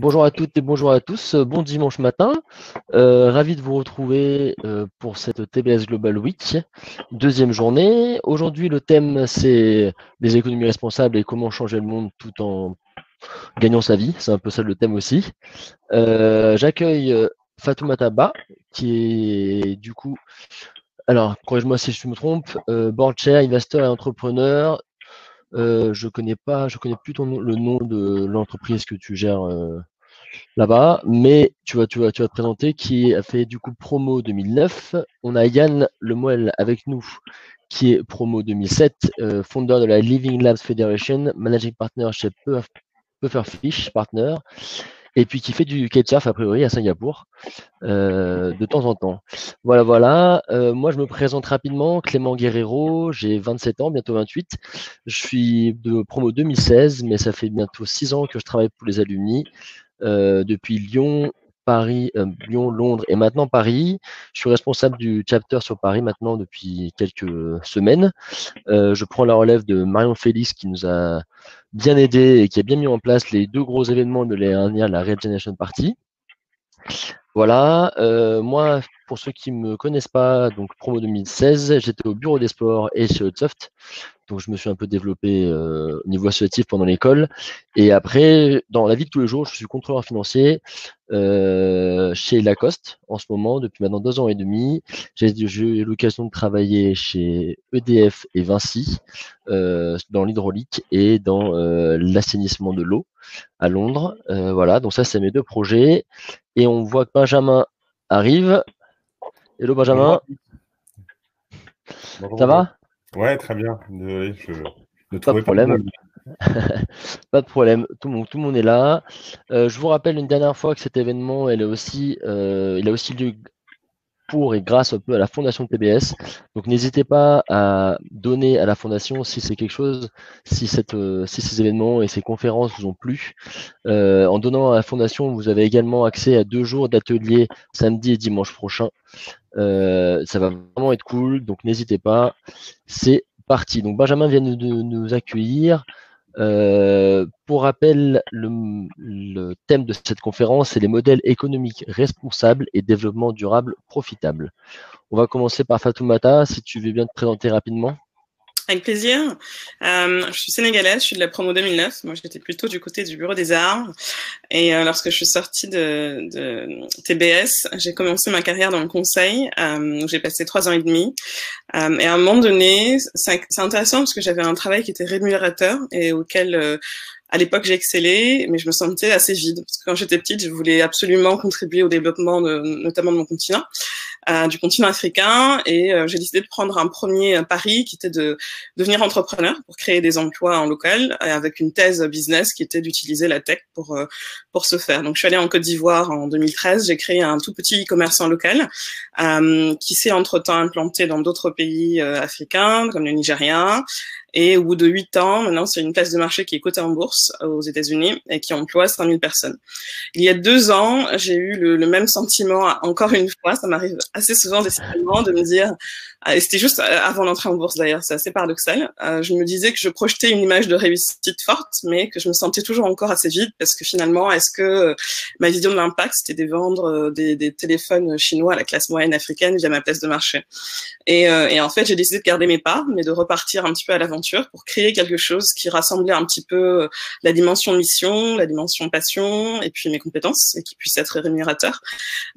Bonjour à toutes et bonjour à tous. Bon dimanche matin. Euh, ravi de vous retrouver euh, pour cette TBS Global Week, deuxième journée. Aujourd'hui, le thème, c'est les économies responsables et comment changer le monde tout en gagnant sa vie. C'est un peu ça le thème aussi. Euh, j'accueille Fatoumata Ba, qui est du coup, alors, corrige-moi si je me trompe, board chair, investeur et entrepreneur euh, je connais pas, je connais plus ton le nom de l'entreprise que tu gères euh, là-bas, mais tu vas, tu vas, tu vas te présenter qui a fait du coup promo 2009. On a Yann Lemoel avec nous, qui est promo 2007, euh, de la Living Labs Federation, managing partner chez Pufferfish Partner et puis qui fait du kitesurf a priori à Singapour euh, de temps en temps. Voilà, voilà. Euh, moi, je me présente rapidement. Clément Guerrero, j'ai 27 ans, bientôt 28. Je suis de promo 2016, mais ça fait bientôt 6 ans que je travaille pour les alumni. Euh, depuis Lyon, Paris, euh, Lyon, Londres et maintenant Paris. Je suis responsable du chapter sur Paris maintenant depuis quelques semaines. Euh, je prends la relève de Marion Félix qui nous a bien aidé et qui a bien mis en place les deux gros événements de l'année dernière, la Red Generation Party. Voilà, euh, moi, pour ceux qui ne me connaissent pas, donc promo 2016, j'étais au bureau des sports et chez Hotsoft. Donc je me suis un peu développé euh, au niveau associatif pendant l'école. Et après, dans la vie de tous les jours, je suis contrôleur financier euh, chez Lacoste en ce moment, depuis maintenant deux ans et demi. J'ai eu l'occasion de travailler chez EDF et Vinci euh, dans l'hydraulique et dans l'assainissement de l'eau à Londres. voilà, donc ça c'est mes deux projets. Et on voit que Benjamin arrive. Hello Benjamin. Ça va? Ouais, très bien. Désolé, je ne pas de problème. Pas, de problème. Tout le monde, tout le monde est là. Euh, je vous rappelle une dernière fois que cet événement, elle est aussi, euh, il a aussi lieu pour et grâce un peu à la fondation TBS. Donc n'hésitez pas à donner à la fondation si c'est quelque chose, si, cette, euh, si ces événements et ces conférences vous ont plu. en donnant à la fondation, vous avez également accès à deux jours d'ateliers samedi et dimanche prochain euh, ça va vraiment être cool, donc n'hésitez pas. C'est parti. Donc Benjamin vient de, nous accueillir. Euh, pour rappel, le, thème de cette conférence, c'est les modèles économiques responsables et développement durable profitable. On va commencer par Fatoumata, si tu veux bien te présenter rapidement. Avec plaisir. Euh, je suis sénégalaise, je suis de la promo 2009. Moi, j'étais plutôt du côté du bureau des arts. Et euh, lorsque je suis sortie de, de TBS, j'ai commencé ma carrière dans le conseil, euh, j'ai passé trois ans et demi. Euh, et à un moment donné, c'est intéressant parce que j'avais un travail qui était rémunérateur et auquel euh, à l'époque, j'ai excellé, mais je me sentais assez vide. Parce que quand j'étais petite, je voulais absolument contribuer au développement, de, notamment de mon continent, euh, du continent africain. Et euh, j'ai décidé de prendre un premier pari qui était de devenir entrepreneur pour créer des emplois en local, avec une thèse business qui était d'utiliser la tech pour euh, pour ce faire. Donc, je suis allée en Côte d'Ivoire en 2013. J'ai créé un tout petit e-commerce en local euh, qui s'est entre-temps implanté dans d'autres pays africains, comme le Nigeria. Et au bout de huit ans, maintenant, c'est une place de marché qui est cotée en bourse aux États-Unis et qui emploie 5000 personnes. Il y a deux ans, j'ai eu le, le, même sentiment, encore une fois, ça m'arrive assez souvent décidément de me dire, ah, et c'était juste euh, avant d'entrer en bourse d'ailleurs, c'est assez paradoxal, euh, je me disais que je projetais une image de réussite forte, mais que je me sentais toujours encore assez vide parce que finalement, est-ce que euh, ma vision de l'impact, c'était de vendre des, des, téléphones chinois à la classe moyenne africaine via ma place de marché et, et en fait, j'ai décidé de garder mes parts, mais de repartir un petit peu à l'aventure pour créer quelque chose qui rassemblait un petit peu la dimension mission, la dimension passion et puis mes compétences et qui puisse être rémunérateur.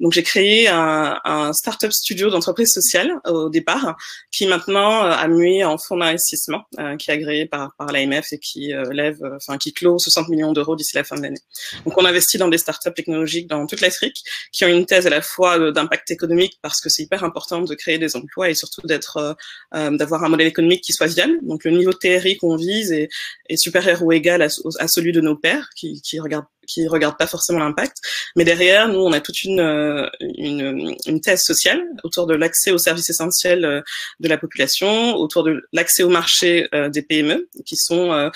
Donc j'ai créé un, un startup studio d'entreprise sociale au départ qui maintenant euh, a mué en fonds d'investissement, euh, qui est agréé par, par l'AMF et qui euh, lève, enfin qui clôt 60 millions d'euros d'ici la fin de l'année. Donc on investit dans des startups technologiques dans toute l'Afrique qui ont une thèse à la fois d'impact économique parce que c'est hyper important de créer des emplois et surtout d'être, d'avoir un modèle économique qui soit viable. Donc le niveau TRI qu'on vise est, est supérieur ou égal à, à, celui de nos pairs qui, qui regardent qui regardent pas forcément l'impact. Mais derrière, nous, on a toute une, euh, une, une thèse sociale autour de l'accès aux services essentiels euh, de la population, autour de l'accès au marché euh, des PME, qui sont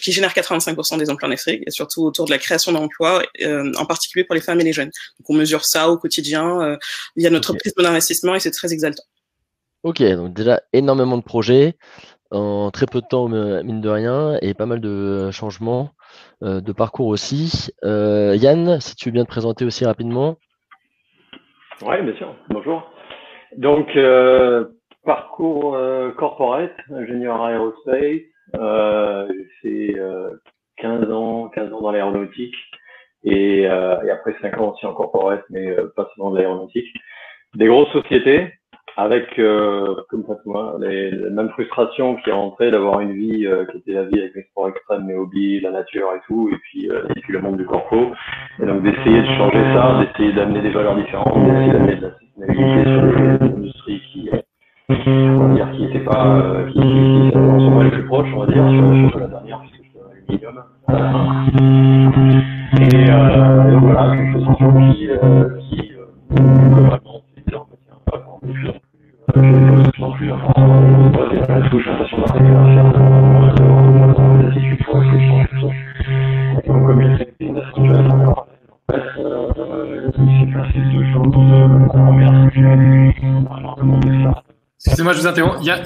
qui génèrent 85% des emplois en Afrique, et surtout autour de la création d'emplois, en particulier pour les femmes et les jeunes. Donc on mesure ça au quotidien via notre prisme d'investissement et c'est très exaltant. Ok, donc déjà énormément de projets en très peu de temps, mine de rien, et pas mal de changements. De parcours aussi. Yann, si tu veux bien te présenter aussi rapidement. Oui, bien sûr. Bonjour. Donc, parcours corporate, ingénieur aérospace. j'ai fait 15 ans, 15 ans dans l'aéronautique et, et, après 5 ans aussi en corporate, mais pas seulement de l'aéronautique. Des grosses sociétés, avec, euh, comme moi, les, les mêmes frustrations qui rentraient d'avoir une vie euh, qui était la vie avec les sports extrêmes, mes hobbies, la nature et tout, et puis, euh, et puis le monde du corpo. Et donc d'essayer de changer ça, d'essayer d'amener des valeurs différentes, d'essayer d'amener de la sustainabilité sur des industries qui, on va dire, qui n'étaient pas, euh, qui, qui, qui sont les plus proches, on va dire, sur, sur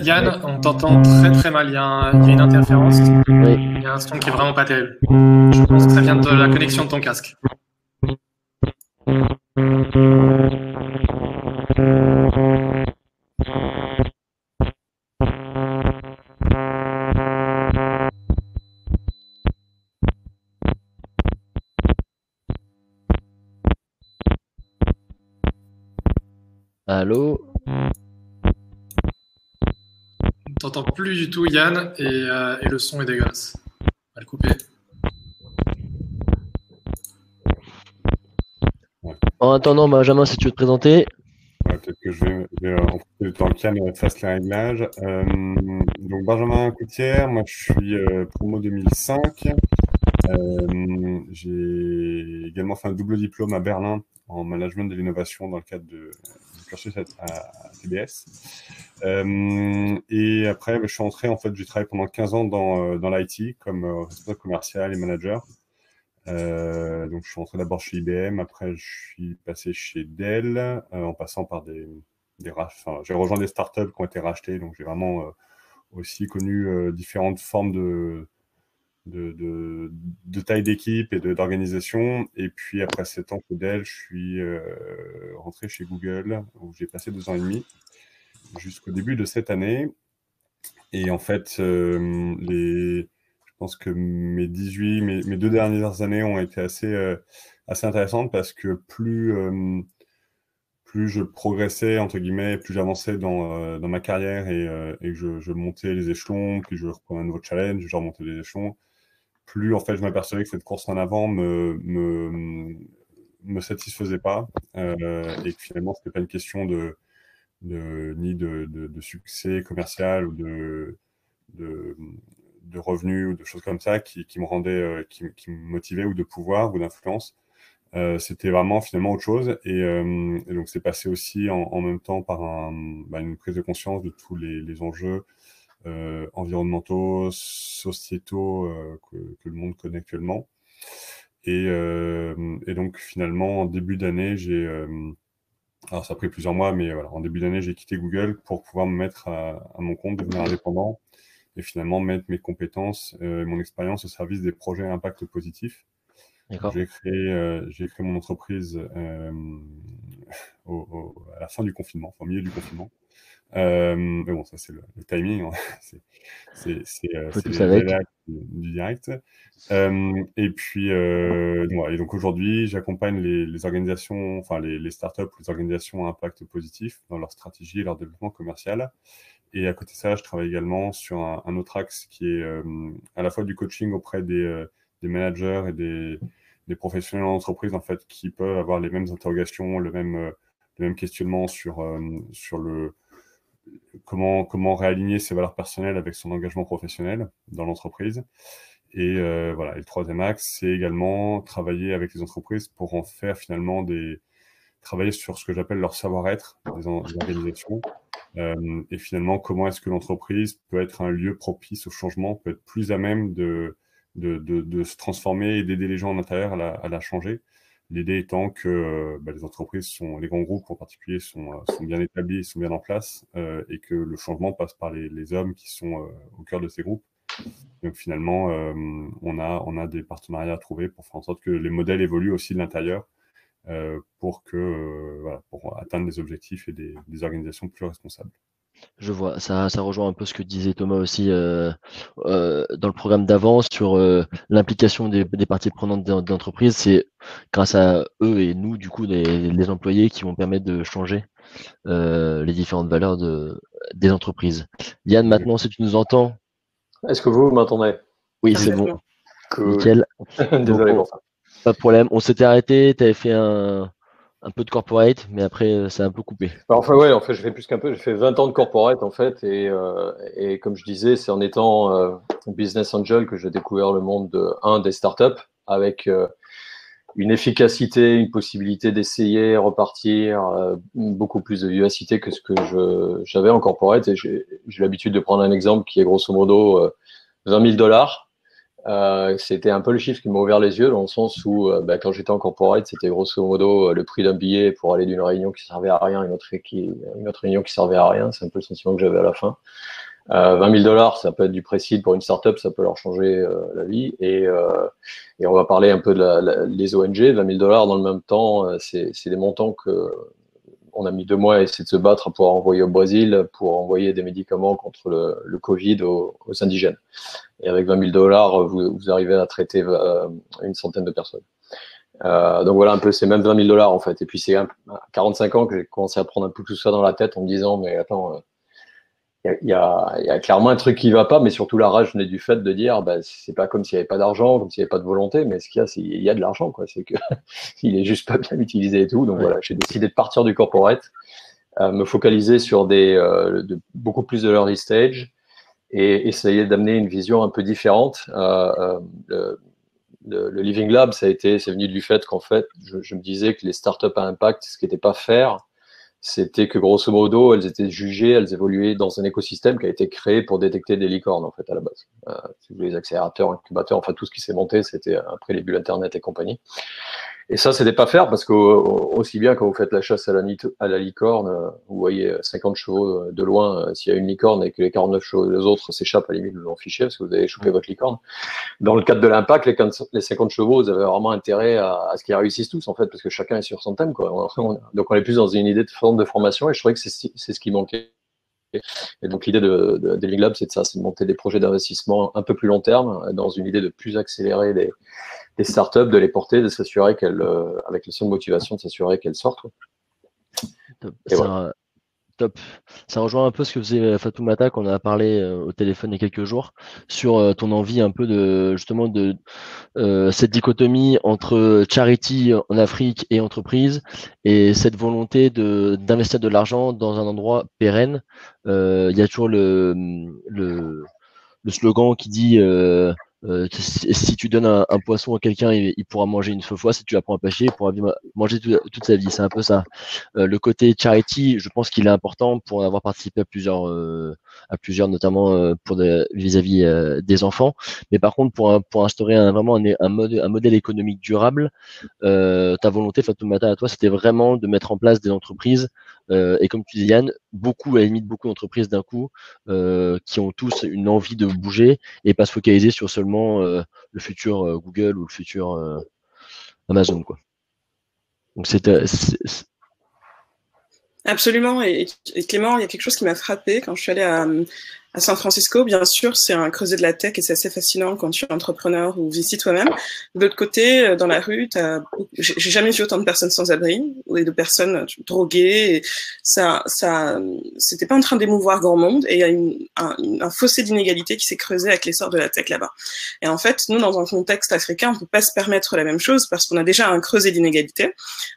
Yann, on t'entend très très mal. Il y, a un, il y, a une interférence. Il y a un son qui est vraiment pas terrible. Je pense que ça vient de la connexion de ton casque. Allô? On t'entend plus du tout, Yann, et, euh, et le son est dégueulasse. On va le couper. En attendant, Benjamin, si tu veux te présenter. Ouais, Peut-être que je vais, je vais en profiter du temps que Yann fasse les réglages. Euh, donc, Benjamin Coutière, moi je suis euh, promo 2005. Euh, J'ai également fait un double diplôme à Berlin en management de l'innovation dans le cadre de, cursus à, à TBS. Euh, et après, je suis entré, en fait, j'ai travaillé pendant 15 ans dans, dans l'IT comme responsable commercial et manager. Euh, donc, je suis rentré d'abord chez IBM, après, je suis passé chez Dell, euh, en passant par des, des enfin, j'ai rejoint des startups qui ont été rachetées, donc j'ai vraiment euh, aussi connu différentes formes de, de, de, taille d'équipe et d'organisation. Et puis, après 7 ans chez Dell, je suis rentré chez Google, où j'ai passé deux ans et demi, jusqu'au début de cette année. Et en fait, les je pense que mes 18, mes, mes, deux dernières années ont été assez, euh, assez intéressantes parce que plus, euh, plus je progressais, entre guillemets, plus j'avançais dans, euh, dans ma carrière et, et je, montais les échelons, puis je reprenais un nouveau challenge, je remontais les échelons, plus en fait je m'apercevais que cette course en avant me, me, me satisfaisait pas et que finalement c'était pas une question de, de ni de, de, succès commercial ou de, de, revenus ou de choses comme ça qui, qui me rendaient, euh, qui, qui, me motivaient ou de pouvoir ou d'influence. Euh, c'était vraiment finalement autre chose. Et, euh, donc c'est passé aussi en, même temps par bah, une prise de conscience de tous les, les enjeux euh, environnementaux, sociétaux euh, que, que, le monde connaît actuellement. Et, et donc finalement en début d'année, j'ai alors ça a pris plusieurs mois, mais voilà, en début d'année, j'ai quitté Google pour pouvoir me mettre à, à mon compte, devenir indépendant et finalement mettre mes compétences et euh, mon expérience au service des projets à impact positif. J'ai créé, euh, j'ai créé mon entreprise euh, au, au, à la fin du confinement, enfin, au milieu du confinement. Euh, mais bon, ça c'est le, le, timing, hein. c'est euh, du direct. Euh, et puis, donc, et donc aujourd'hui, j'accompagne les, les, organisations, enfin les, les startups, les organisations à impact positif dans leur stratégie et leur développement commercial. Et à côté de ça, je travaille également sur un, un autre axe qui est euh, à la fois du coaching auprès des, euh, des managers et des, des professionnels en entreprise en fait qui peuvent avoir les mêmes interrogations, le même, euh, le même questionnement sur, sur le comment, comment réaligner ses valeurs personnelles avec son engagement professionnel dans l'entreprise. Et euh, voilà. Et le troisième axe, c'est également travailler avec les entreprises pour en faire finalement des travailler sur ce que j'appelle leur savoir-être des, des, organisations euh, et finalement, comment est-ce que l'entreprise peut être un lieu propice au changement, peut être plus à même de, de, de, se transformer et d'aider les gens en intérieur à à la changer. L'idée étant que euh, bah, les entreprises sont, les grands groupes en particulier, sont, euh, sont bien établis, sont bien en place, euh, et que le changement passe par les, les hommes qui sont euh, au cœur de ces groupes, Donc finalement, on, a, on a des partenariats à trouver pour faire en sorte que les modèles évoluent aussi de l'intérieur pour, que, voilà, pour atteindre des objectifs et des, des organisations plus responsables. Je vois, ça, ça rejoint un peu ce que disait Thomas aussi euh, euh, dans le programme d'avance sur euh, l'implication des, des, parties prenantes d'entreprise. C'est grâce à eux et nous, du coup, les, employés qui vont permettre de changer les différentes valeurs de, des entreprises. Yann, maintenant, si tu nous entends. Est-ce que vous m'entendez? Oui, c'est bon. Nickel. Désolé pour ça. Pas de problème. On s'était arrêté, tu avais fait un, un peu de corporate, mais après, euh, c'est un peu coupé. Bah, enfin, ouais, en fait, je fais plus qu'un peu. J'ai fait 20 ans de corporate, en fait. Et, euh, et comme je disais, c'est en étant euh, business angel que j'ai découvert le monde de, un, des startups, avec une efficacité, une possibilité d'essayer, repartir, beaucoup plus de vivacité que ce que j'avais en corporate. Et j'ai l'habitude de prendre un exemple qui est grosso modo 20 000 dollars euh, c'était un peu le chiffre qui m'a ouvert les yeux dans le sens où euh, bah, quand j'étais en corporate, c'était grosso modo euh, le prix d'un billet pour aller d'une réunion qui servait à rien à une autre, une autre réunion qui servait à rien. C'est un peu le sentiment que j'avais à la fin. Euh, 20 000 dollars, ça peut être du précis pour une startup, ça peut leur changer la vie. Et, et, on va parler un peu de la, les ONG. 20 000 dollars dans le même temps, c'est des montants que on a mis deux mois à essayer de se battre pour envoyer au Brésil, pour envoyer des médicaments contre le, Covid aux, indigènes. Et avec 20 000 dollars, vous, arrivez à traiter euh, une centaine de personnes. Euh, donc voilà un peu, c'est même 20 000 dollars en fait. Et puis c'est à 45 ans que j'ai commencé à prendre un peu tout ça dans la tête en me disant, mais attends, euh, il y, a, clairement un truc qui va pas, mais surtout la rage venait du fait de dire, bah, c'est pas comme s'il n'y avait pas d'argent, comme s'il n'y avait pas de volonté, mais ce qu'il y a, c'est il y a de l'argent, quoi. C'est que il est juste pas bien utilisé et tout. Donc voilà, j'ai décidé de partir du corporate, euh, me focaliser sur des euh, de, beaucoup plus de early stage et essayer d'amener une vision un peu différente. Euh, le, le, Living Lab, ça a été, c'est venu du fait qu'en fait, je, je, me disais que les startups à impact, ce qui n'était pas faire, c'était que grosso modo, elles étaient jugées, elles évoluaient dans un écosystème qui a été créé pour détecter des licornes en fait à la base. Euh, les accélérateurs, incubateurs, enfin tout ce qui s'est monté, c'était après les bulles internet et compagnie. Et ça, c'était pas faire parce que aussi bien quand vous faites la chasse à la, à la licorne, euh, vous voyez 50 chevaux euh, de loin, euh, s'il y a une licorne et que les 49 chevaux les autres s'échappent, à la limite, vous en fichez parce que vous avez chopé votre licorne. Dans le cadre de l'impact, les, 50 chevaux, vous avez vraiment intérêt à, ce qu'ils réussissent tous, en fait, parce que chacun est sur son thème, quoi. donc on est plus dans une idée de forme de formation et je trouvais que c'est ce qui manquait. Et donc l'idée de, de, de Lab, c'est de ça, c'est de monter des projets d'investissement un peu plus long terme, dans une idée de plus accélérer des startups, de les porter, de s'assurer qu'elles, euh, avec la seule motivation de s'assurer qu'elles sortent. Top. Ça rejoint un peu ce que faisait Fatoumata qu'on a parlé euh, au téléphone il y a quelques jours sur euh, ton envie un peu de justement de cette dichotomie entre charity en Afrique et entreprise et cette volonté de d'investir de l'argent dans un endroit pérenne. Il y a toujours le, le, le slogan qui dit euh, si tu donnes un, poisson à quelqu'un, il, pourra manger une seule fois. Si tu apprends à pêcher, il pourra manger toute sa vie. C'est un peu ça. Euh, le côté charity, je pense qu'il est important pour avoir participé à plusieurs, euh, à plusieurs, notamment pour vis-à-vis des enfants. Mais par contre, pour, pour instaurer un, vraiment un, mode, un modèle économique durable, ta volonté, Fatoumata, à toi, c'était vraiment de mettre en place des entreprises. Et comme tu dis, Yann, beaucoup, à la limite, beaucoup d'entreprises d'un coup, qui ont tous une envie de bouger et pas se focaliser sur seulement euh, le futur euh, Google ou le futur euh, Amazon. Quoi. Donc c'était. Absolument. Et, Clément, il y a quelque chose qui m'a frappé quand je suis allée à, à San Francisco, bien sûr, c'est un creuset de la tech et c'est assez fascinant quand tu es entrepreneur ou vis toi-même. De l'autre côté, euh, dans la rue, j'ai jamais vu autant de personnes sans abri ou de personnes euh, droguées. Et ça, ça, c'était pas en train d'émouvoir grand monde. Et il y a une, un, un, fossé d'inégalité qui s'est creusé avec l'essor de la tech là-bas. Et en fait, nous, dans un contexte africain, on peut pas se permettre la même chose parce qu'on a déjà un creuset d'inégalité.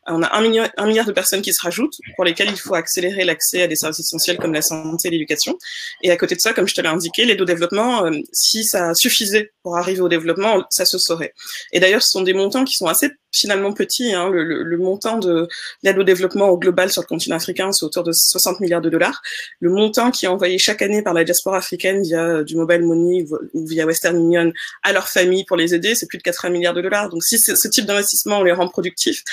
On a un milliard, un milliard de personnes qui se rajoutent pour lesquelles il faut accélérer l'accès à des services essentiels comme la santé et l'éducation. Et à côté de ça, comme je te indiqué, l'aide au développement, euh, si ça suffisait pour arriver au développement, ça se saurait. Et d'ailleurs, ce sont des montants qui sont assez finalement petits. Hein. Le, le, le, montant de l'aide au développement au global sur le continent africain, c'est autour de 60 milliards de dollars. Le montant qui est envoyé chaque année par la diaspora africaine via euh, du mobile money ou via Western Union à leurs familles pour les aider, c'est plus de 80 milliards de dollars. Donc si ce type d'investissement les rend productifs,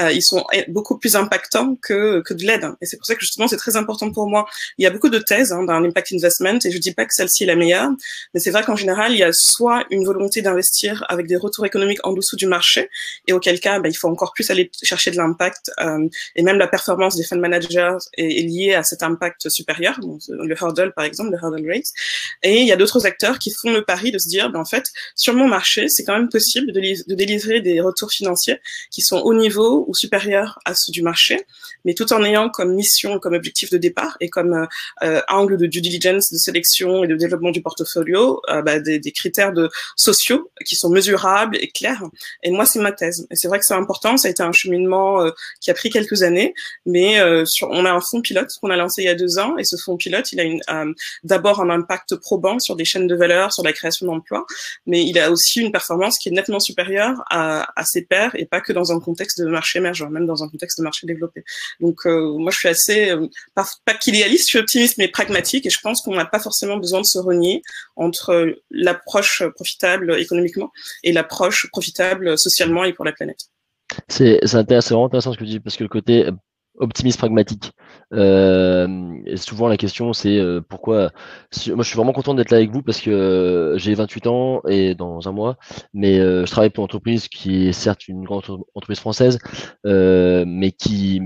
euh, ils sont beaucoup plus impactants que, que de l'aide. Et c'est pour ça que justement c'est très important pour moi. Il y a beaucoup de thèses hein, dans l'impact investment et je dis pas que celle-ci est la meilleure, mais c'est vrai qu'en général il y a soit une volonté d'investir avec des retours économiques en dessous du marché et auquel cas ben, il faut encore plus aller chercher de l'impact euh, et même la performance des fund managers est, liée à cet impact supérieur, donc, le hurdle par exemple, le hurdle rate. Et il y a d'autres acteurs qui font le pari de se dire ben, en fait sur mon marché c'est quand même possible de, de délivrer des retours financiers qui sont au niveau ou supérieurs à ceux du marché, mais tout en ayant comme mission, comme objectif de départ et comme euh, euh angle de due diligence, de sélection et de développement du portfolio, euh, bah, des, des, critères de sociaux qui sont mesurables et clairs. Et moi, c'est ma thèse. Et c'est vrai que c'est important. Ça a été un cheminement euh, qui a pris quelques années, mais euh, sur, on a un fonds pilote qu'on a lancé il y a deux ans, et ce fonds pilote, il a une, d'abord un impact probant sur des chaînes de valeur, sur la création d'emplois, mais il a aussi une performance qui est nettement supérieure à, à ses pairs et pas que dans un contexte de marché émergent, même dans un contexte de marché développé. Donc, euh, moi, je suis assez, euh, pas, pas qu'idéaliste, je suis optimiste, mais pragmatique, et je pense qu'on n'a pas forcément besoin de se renier entre l'approche profitable économiquement et l'approche profitable socialement et pour la planète. C'est intéressant, intéressant ce que tu dis, parce que le côté optimiste pragmatique. Euh, souvent la question c'est euh, pourquoi. Moi je suis vraiment content d'être là avec vous parce que euh, j'ai 28 ans et dans un mois, mais je travaille pour une entreprise qui est certes une grande entreprise française, mais qui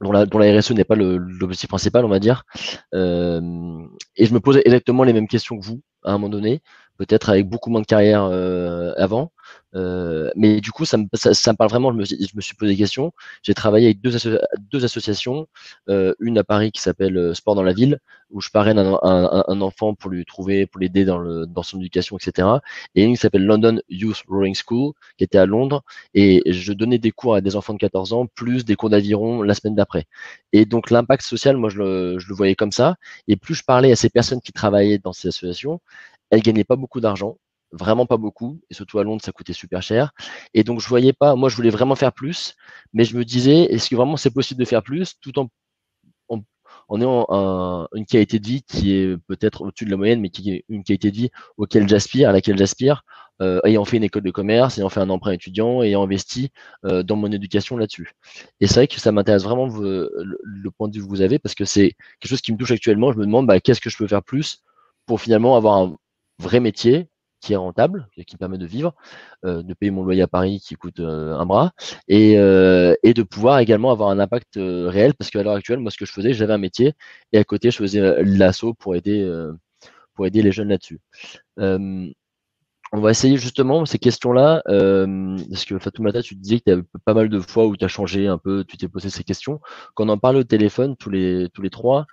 dont la, dont la RSE n'est pas l'objectif principal, on va dire. et je me pose exactement les mêmes questions que vous à un moment donné, peut-être avec beaucoup moins de carrière avant. Euh, mais du coup, ça me, ça, ça me parle vraiment. Je me, je me, suis posé des questions. J'ai travaillé avec deux, deux associations, euh, une à Paris qui s'appelle euh, Sport dans la ville, où je parraine un, un, un enfant pour lui trouver, pour l'aider dans, le, dans son éducation, etc. Et une qui s'appelle London Youth Rowing School, qui était à Londres, et je donnais des cours à des enfants de 14 ans, plus des cours d'aviron la semaine d'après. Et donc l'impact social, moi, je le, je le voyais comme ça. Et plus je parlais à ces personnes qui travaillaient dans ces associations, elles gagnaient pas beaucoup d'argent vraiment pas beaucoup, et surtout à Londres, ça coûtait super cher. Et donc, je voyais pas, moi, je voulais vraiment faire plus, mais je me disais, est-ce que vraiment c'est possible de faire plus tout en, en, ayant un, une qualité de vie qui est peut-être au-dessus de la moyenne, mais qui est une qualité de vie auquel j'aspire, à laquelle j'aspire, euh, ayant fait une école de commerce, ayant fait un emprunt étudiant, ayant investi euh, dans mon éducation là-dessus. Et c'est vrai que ça m'intéresse vraiment le, le, point de vue que vous avez, parce que c'est quelque chose qui me touche actuellement. Je me demande, bah, qu'est-ce que je peux faire plus pour finalement avoir un vrai métier qui est rentable, qui me permet de vivre, euh, de payer mon loyer à Paris qui coûte euh, un bras, et, euh, et, de pouvoir également avoir un impact réel, parce qu'à l'heure actuelle, moi, ce que je faisais, j'avais un métier, et à côté, je faisais l'assaut pour aider, pour aider les jeunes là-dessus. on va essayer justement ces questions-là, parce que Fatoumata, tu disais que tu avais pas mal de fois où tu as changé un peu, tu t'es posé ces questions. Quand on en parle au téléphone, tous les, tous les trois,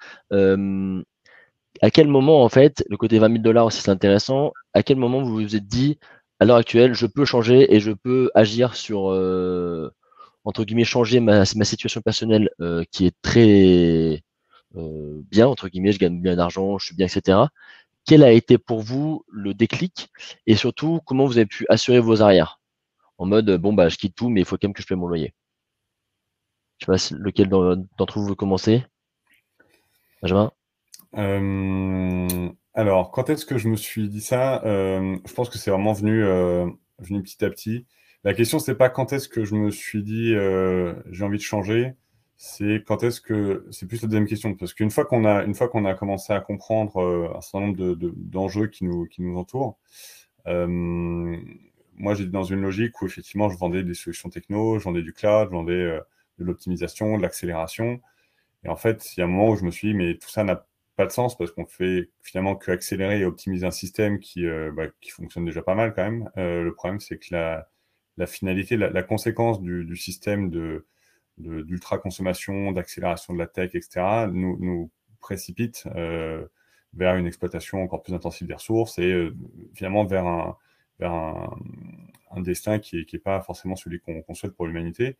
à quel moment, en fait, le côté 20 000 dollars aussi, c'est intéressant, à quel moment vous vous êtes dit, à l'heure actuelle, je peux changer et je peux agir sur, euh, entre guillemets, changer ma, ma situation personnelle euh, qui est très euh, bien, entre guillemets, je gagne bien d'argent, je suis bien, etc. Quel a été pour vous le déclic et surtout, comment vous avez pu assurer vos arrières? En mode, bon, bah, je quitte tout, mais il faut quand même que je paie mon loyer. Je sais pas lequel d'entre vous veut commencer? Benjamin? Euh, alors, quand est-ce que je me suis dit ça? Euh, Je pense que c'est vraiment venu, euh, venu petit à petit. La question, c'est pas quand est-ce que je me suis dit j'ai envie de changer. C'est quand est-ce que c'est plus la deuxième question parce qu'une fois qu'on a une fois qu'on a commencé à comprendre un certain nombre de, de, d'enjeux qui nous qui nous entourent, moi j'étais dans une logique où effectivement je vendais des solutions techno, je vendais du cloud, je vendais de l'optimisation, de l'accélération. Et en fait, il y a un moment où je me suis dit mais tout ça n'a pas de sens parce qu'on fait finalement que accélérer et optimiser un système qui, euh, bah, qui fonctionne déjà pas mal quand même. Euh, le problème, c'est que la, finalité, la, conséquence du, système de d'ultra-consommation, d'accélération de la tech, etc., nous, nous précipite euh, vers une exploitation encore plus intensive des ressources et finalement vers un, vers un destin qui n'est qui est pas forcément celui qu'on qu souhaite pour l'humanité.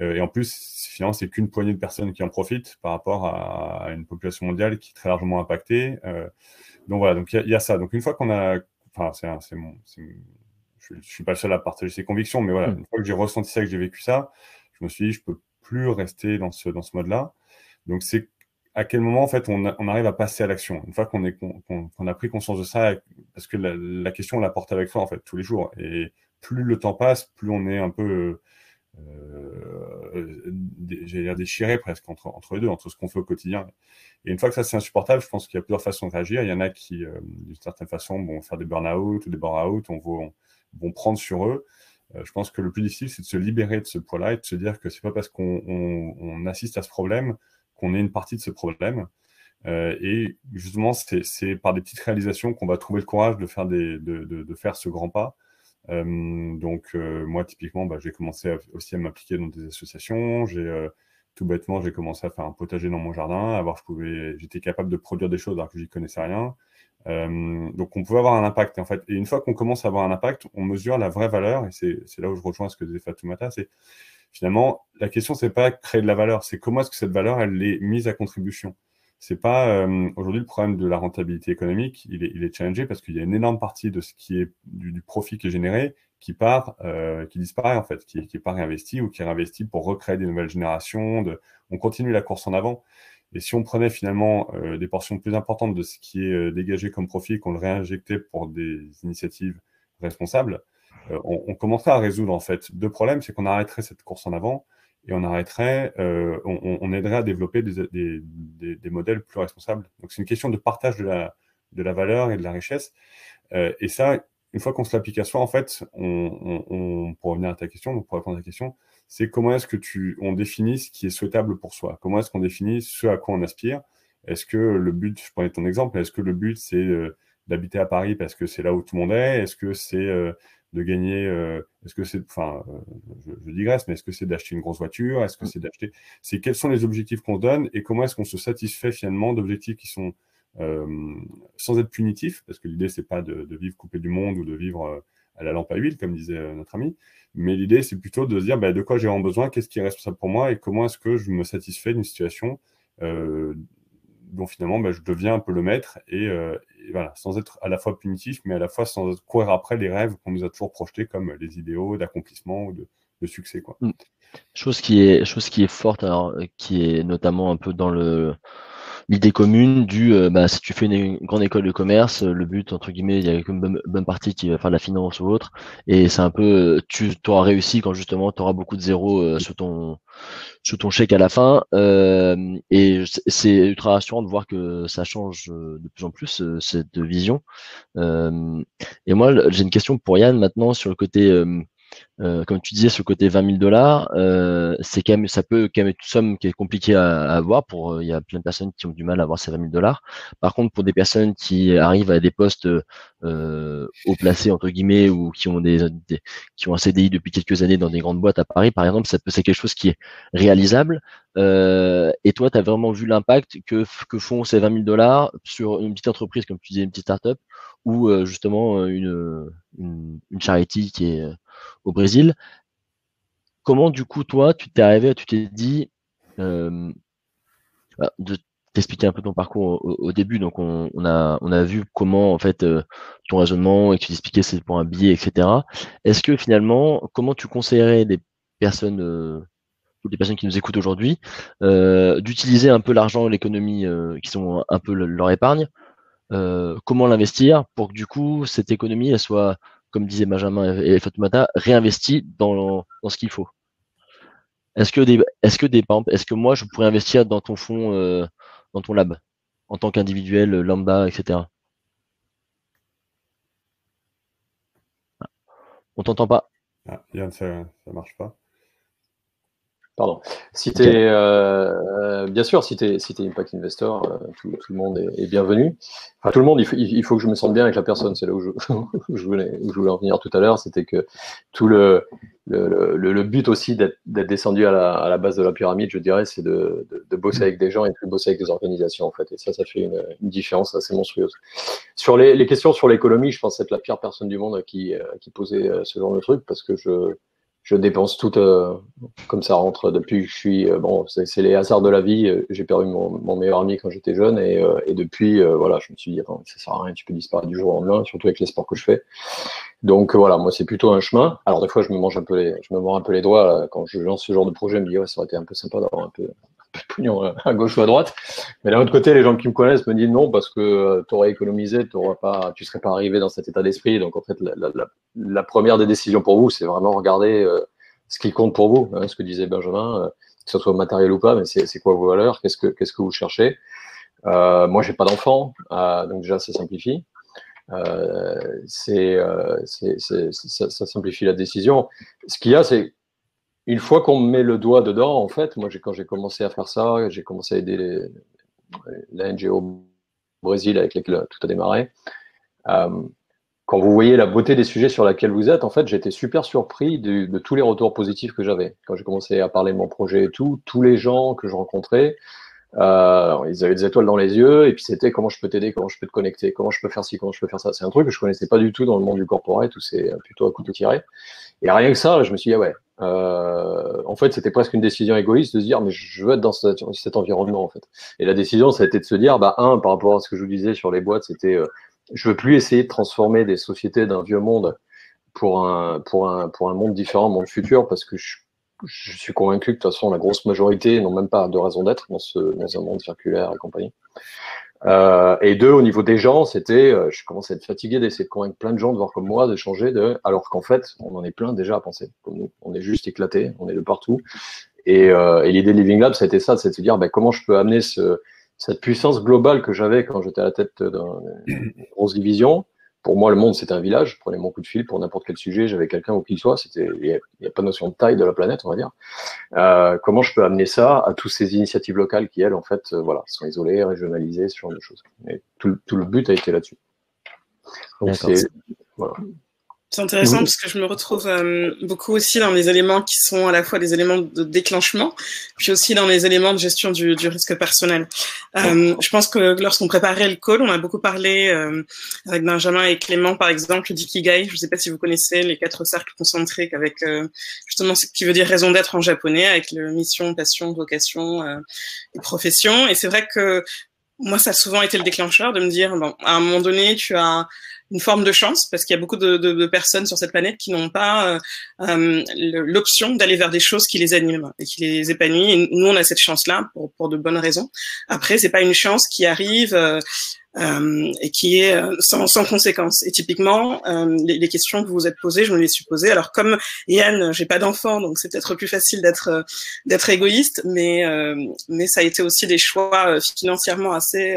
Euh, et en plus, finalement, c'est qu'une poignée de personnes qui en profitent par rapport à, une population mondiale qui est très largement impactée. Euh, donc voilà, donc il y, y, a ça. Donc une fois qu'on a enfin, c'est mon, je, ne suis pas le seul à partager ces convictions, mais voilà, mm. une fois que j'ai ressenti ça, que j'ai vécu ça, je me suis dit, je peux plus rester dans ce, dans ce mode-là. Donc, c'est à quel moment, en fait, on, on arrive à passer à l'action? Une fois qu'on est, qu'on, a pris conscience de ça, parce que la, la, question, on la porte avec soi, en fait, tous les jours. Et plus le temps passe, plus on est un peu, j'allais dire déchiré presque entre, entre les deux, entre ce qu'on fait au quotidien. Et une fois que ça c'est insupportable, je pense qu'il y a plusieurs façons de réagir. Il y en a qui, euh, d'une certaine façon, vont faire des burn-out ou des burn-out, on va, vont prendre sur eux. Euh, je pense que le plus difficile, c'est de se libérer de ce poids-là et de se dire que c'est pas parce qu'on assiste à ce problème qu'on est une partie de ce problème. Euh, et justement, c'est par des petites réalisations qu'on va trouver le courage de faire, des, de, de, faire ce grand pas. Euh, donc, moi, typiquement, bah, j'ai commencé aussi à m'impliquer dans des associations. J'ai tout bêtement, j'ai commencé à faire un potager dans mon jardin, à voir je pouvais, j'étais capable de produire des choses alors que j'y connaissais rien. Euh, donc on pouvait avoir un impact. En fait, et une fois qu'on commence à avoir un impact, on mesure la vraie valeur. Et c'est là où je rejoins ce que disait Fatoumata. C'est finalement la question, c'est pas créer de la valeur, c'est comment est-ce que cette valeur elle est mise à contribution. C'est pas euh, aujourd'hui le problème de la rentabilité économique. Il est, il est challengé parce qu'il y a une énorme partie de ce qui est du, du profit qui est généré qui part, euh, qui disparaît en fait, qui, qui est pas réinvesti ou qui est réinvesti pour recréer des nouvelles générations. On continue la course en avant. Et si on prenait finalement euh, des portions plus importantes de ce qui est euh, dégagé comme profit, qu'on le réinjectait pour des initiatives responsables, euh, on, on, commencerait à résoudre en fait deux problèmes. C'est qu'on arrêterait cette course en avant et on arrêterait, on, on, aiderait à développer des, modèles plus responsables. Donc c'est une question de partage de la, de la valeur et de la richesse. et ça, une fois qu'on se l'applique à soi, en fait, pour revenir à ta question, pour répondre à ta question, c'est comment est-ce que tu, on définit ce qui est souhaitable pour soi? Comment est-ce qu'on définit ce à quoi on aspire? Est-ce que le but, je prenais ton exemple, est-ce que le but c'est euh, d'habiter à Paris parce que c'est là où tout le monde est? Est-ce que c'est euh, de gagner euh, Est-ce que c'est, enfin, je, je, digresse, mais est-ce que c'est d'acheter une grosse voiture? Est-ce que mm. c'est d'acheter C'est quels sont les objectifs qu'on se donne et comment est-ce qu'on se satisfait finalement d'objectifs qui sont sans être punitifs Parce que l'idée c'est pas de, de, vivre coupé du monde ou de vivre à la lampe à huile, comme disait notre ami. Mais l'idée, c'est plutôt de se dire bah, de quoi j'ai vraiment besoin, qu'est-ce qui est responsable pour moi et comment est-ce que je me satisfais d'une situation euh, dont finalement bah, je deviens un peu le maître et, euh, voilà, sans être à la fois punitif, mais à la fois sans courir après les rêves qu'on nous a toujours projetés comme les idéaux d'accomplissement ou de, de, succès. Quoi. Mmh. Chose qui est, chose qui est forte, alors, qui est notamment un peu dans le l'idée commune du euh, bah, si tu fais une, grande école de commerce, le but entre guillemets, il y a une bonne, partie qui va faire de la finance ou autre, et c'est un peu tu auras réussi quand justement tu auras beaucoup de zéros euh, sous ton sous ton chèque à la fin, euh, et c'est ultra rassurant de voir que ça change euh, de plus en plus cette vision. et moi, j'ai une question pour Yann maintenant sur le côté euh, comme tu disais, ce côté 20 000 dollars, euh, c'est quand même, ça peut quand même être une somme qui est compliquée à, avoir. Pour, euh, il y a plein de personnes qui ont du mal à avoir ces 20 000 dollars. Par contre, pour des personnes qui arrivent à des postes euh, haut placés entre guillemets ou qui ont des, qui ont un CDI depuis quelques années dans des grandes boîtes à Paris, par exemple, ça peut c'est quelque chose qui est réalisable. Et toi, tu as vraiment vu l'impact que, que font ces 20 000 dollars sur une petite entreprise, comme tu disais, une petite startup, ou justement une, une, une qui est au Brésil. Comment du coup toi tu t'es arrivé, tu t'es dit euh, bah, de t'expliquer un peu ton parcours au, début. Donc on, a vu comment en fait euh, ton raisonnement et tu expliquais c'est pour un billet, etc. Est-ce que finalement comment tu conseillerais des personnes euh, les personnes qui nous écoutent aujourd'hui d'utiliser un peu l'argent, l'économie qui sont un peu leur épargne, comment l'investir pour que du coup cette économie elle soit comme disait Benjamin et Fatoumata, réinvesti dans, dans ce qu'il faut. Est-ce que des, est-ce que des, est-ce que moi je pourrais investir dans ton fonds, euh, dans ton lab, en tant qu'individuel, lambda, etc. On t'entend pas? Ah, Yann, ça, ça marche pas. Pardon. Si tu es, euh, euh, bien sûr, si tu es, si es, impact investor, euh, tout, tout, le monde est, est, bienvenu. Enfin, tout le monde, il faut, il faut, que je me sente bien avec la personne. C'est là où je, où je, voulais, où je voulais en venir tout à l'heure. C'était que tout le, le, le, le but aussi d'être descendu à la, à la, base de la pyramide, je dirais, c'est de, de, de, bosser avec des gens et de bosser avec des organisations, en fait. Et ça, ça fait une, une différence assez monstrueuse. Sur les, les questions sur l'économie, je pense être la pire personne du monde qui, qui posait ce genre de truc parce que je je dépense tout comme ça rentre depuis que je suis. bon, c'est les hasards de la vie. J'ai perdu mon, meilleur ami quand j'étais jeune et, depuis, voilà, je me suis dit, attends, ça sert à rien, tu peux disparaître du jour au lendemain, surtout avec les sports que je fais. Donc voilà, moi c'est plutôt un chemin. Alors des fois, je me mange un peu les, je me mords un peu les doigts quand je lance ce genre de projet. Je me dis, ouais, ça aurait été un peu sympa d'avoir un peu, pognon à gauche ou à droite. Mais d'un autre côté, les gens qui me connaissent me disent non parce que euh, tu aurais économisé, tu pas, tu serais pas arrivé dans cet état d'esprit. Donc en fait, la, première des décisions pour vous, c'est vraiment regarder euh, ce qui compte pour vous, hein, ce que disait Benjamin, euh, que ce soit matériel ou pas, mais c'est quoi vos valeurs, qu'est-ce que que vous cherchez. Euh, moi, j'ai pas d'enfant, donc déjà ça simplifie. c'est ça, ça, simplifie la décision. Ce qu'il y a, c'est une fois qu'on met le doigt dedans, en fait, moi, quand j'ai commencé à faire ça, j'ai commencé à aider la NGO au Brésil avec lesquels tout a démarré. Euh, quand vous voyez la beauté des sujets sur lesquels vous êtes, en fait, j'étais super surpris de, de, tous les retours positifs que j'avais. Quand j'ai commencé à parler de mon projet et tout, tous les gens que je rencontrais, euh, ils avaient des étoiles dans les yeux, et puis c'était comment je peux t'aider, comment je peux te connecter, comment je peux faire ci, comment je peux faire ça. C'est un truc que je connaissais pas du tout dans le monde du corporate, où c'est plutôt à coup de tirer. Et rien que ça, je me suis dit, ah ouais, euh, en fait, c'était presque une décision égoïste de se dire, mais je veux être dans cet, environnement, en fait. Et la décision, ça a été de se dire, bah, un, par rapport à ce que je vous disais sur les boîtes, c'était, euh, je veux plus essayer de transformer des sociétés d'un vieux monde pour un, pour un, pour un monde différent, un monde futur, parce que je, je suis convaincu que de toute façon, la grosse majorité n'ont même pas de raison d'être dans, ce, dans un monde circulaire et compagnie. Euh, et deux, au niveau des gens, c'était, euh, je commençais à être fatigué d'essayer de convaincre plein de gens de voir comme moi, de changer, de, alors qu'en fait, on en est plein déjà à penser comme nous. On est juste éclaté, on est de partout. Et, euh, et l'idée de Living Lab, c'était ça, c'est de se dire, ben, comment je peux amener ce, cette puissance globale que j'avais quand j'étais à la tête d'une grosse division, pour moi, le monde, c'était un village. Je prenais mon coup de fil pour n'importe quel sujet. J'avais quelqu'un où qu'il soit. C'était, il n'y a, pas de notion de taille de la planète, on va dire. Euh, comment je peux amener ça à toutes ces initiatives locales qui, elles, en fait, euh, voilà, sont isolées, régionalisées, ce genre de choses. Et tout, tout le but a été là-dessus. Donc, c'est, voilà. C'est intéressant parce que je me retrouve euh, beaucoup aussi dans les éléments qui sont à la fois des éléments de déclenchement, puis aussi dans les éléments de gestion du, du risque personnel. Euh, je pense que lorsqu'on préparait le call, on a beaucoup parlé euh, avec Benjamin et Clément, par exemple, d'Ikigai. Je ne sais pas si vous connaissez les quatre cercles concentriques avec euh, justement ce qui veut dire raison d'être en japonais, avec le mission, passion, vocation et profession. Et c'est vrai que moi, ça a souvent été le déclencheur de me dire, bon, à un moment donné, tu as une forme de chance parce qu'il y a beaucoup de, personnes sur cette planète qui n'ont pas euh, euh l'option d'aller vers des choses qui les animent et qui les épanouissent. Nous, on a cette chance-là pour, pour de bonnes raisons. Après, c'est pas une chance qui arrive euh, euh, et qui est euh, sans, sans conséquence. Et typiquement, euh, les, les, questions que vous vous êtes posées, je me les suis posées. Alors comme Yann, j'ai pas d'enfant, donc c'est peut-être plus facile d'être d'être égoïste, mais mais ça a été aussi des choix financièrement assez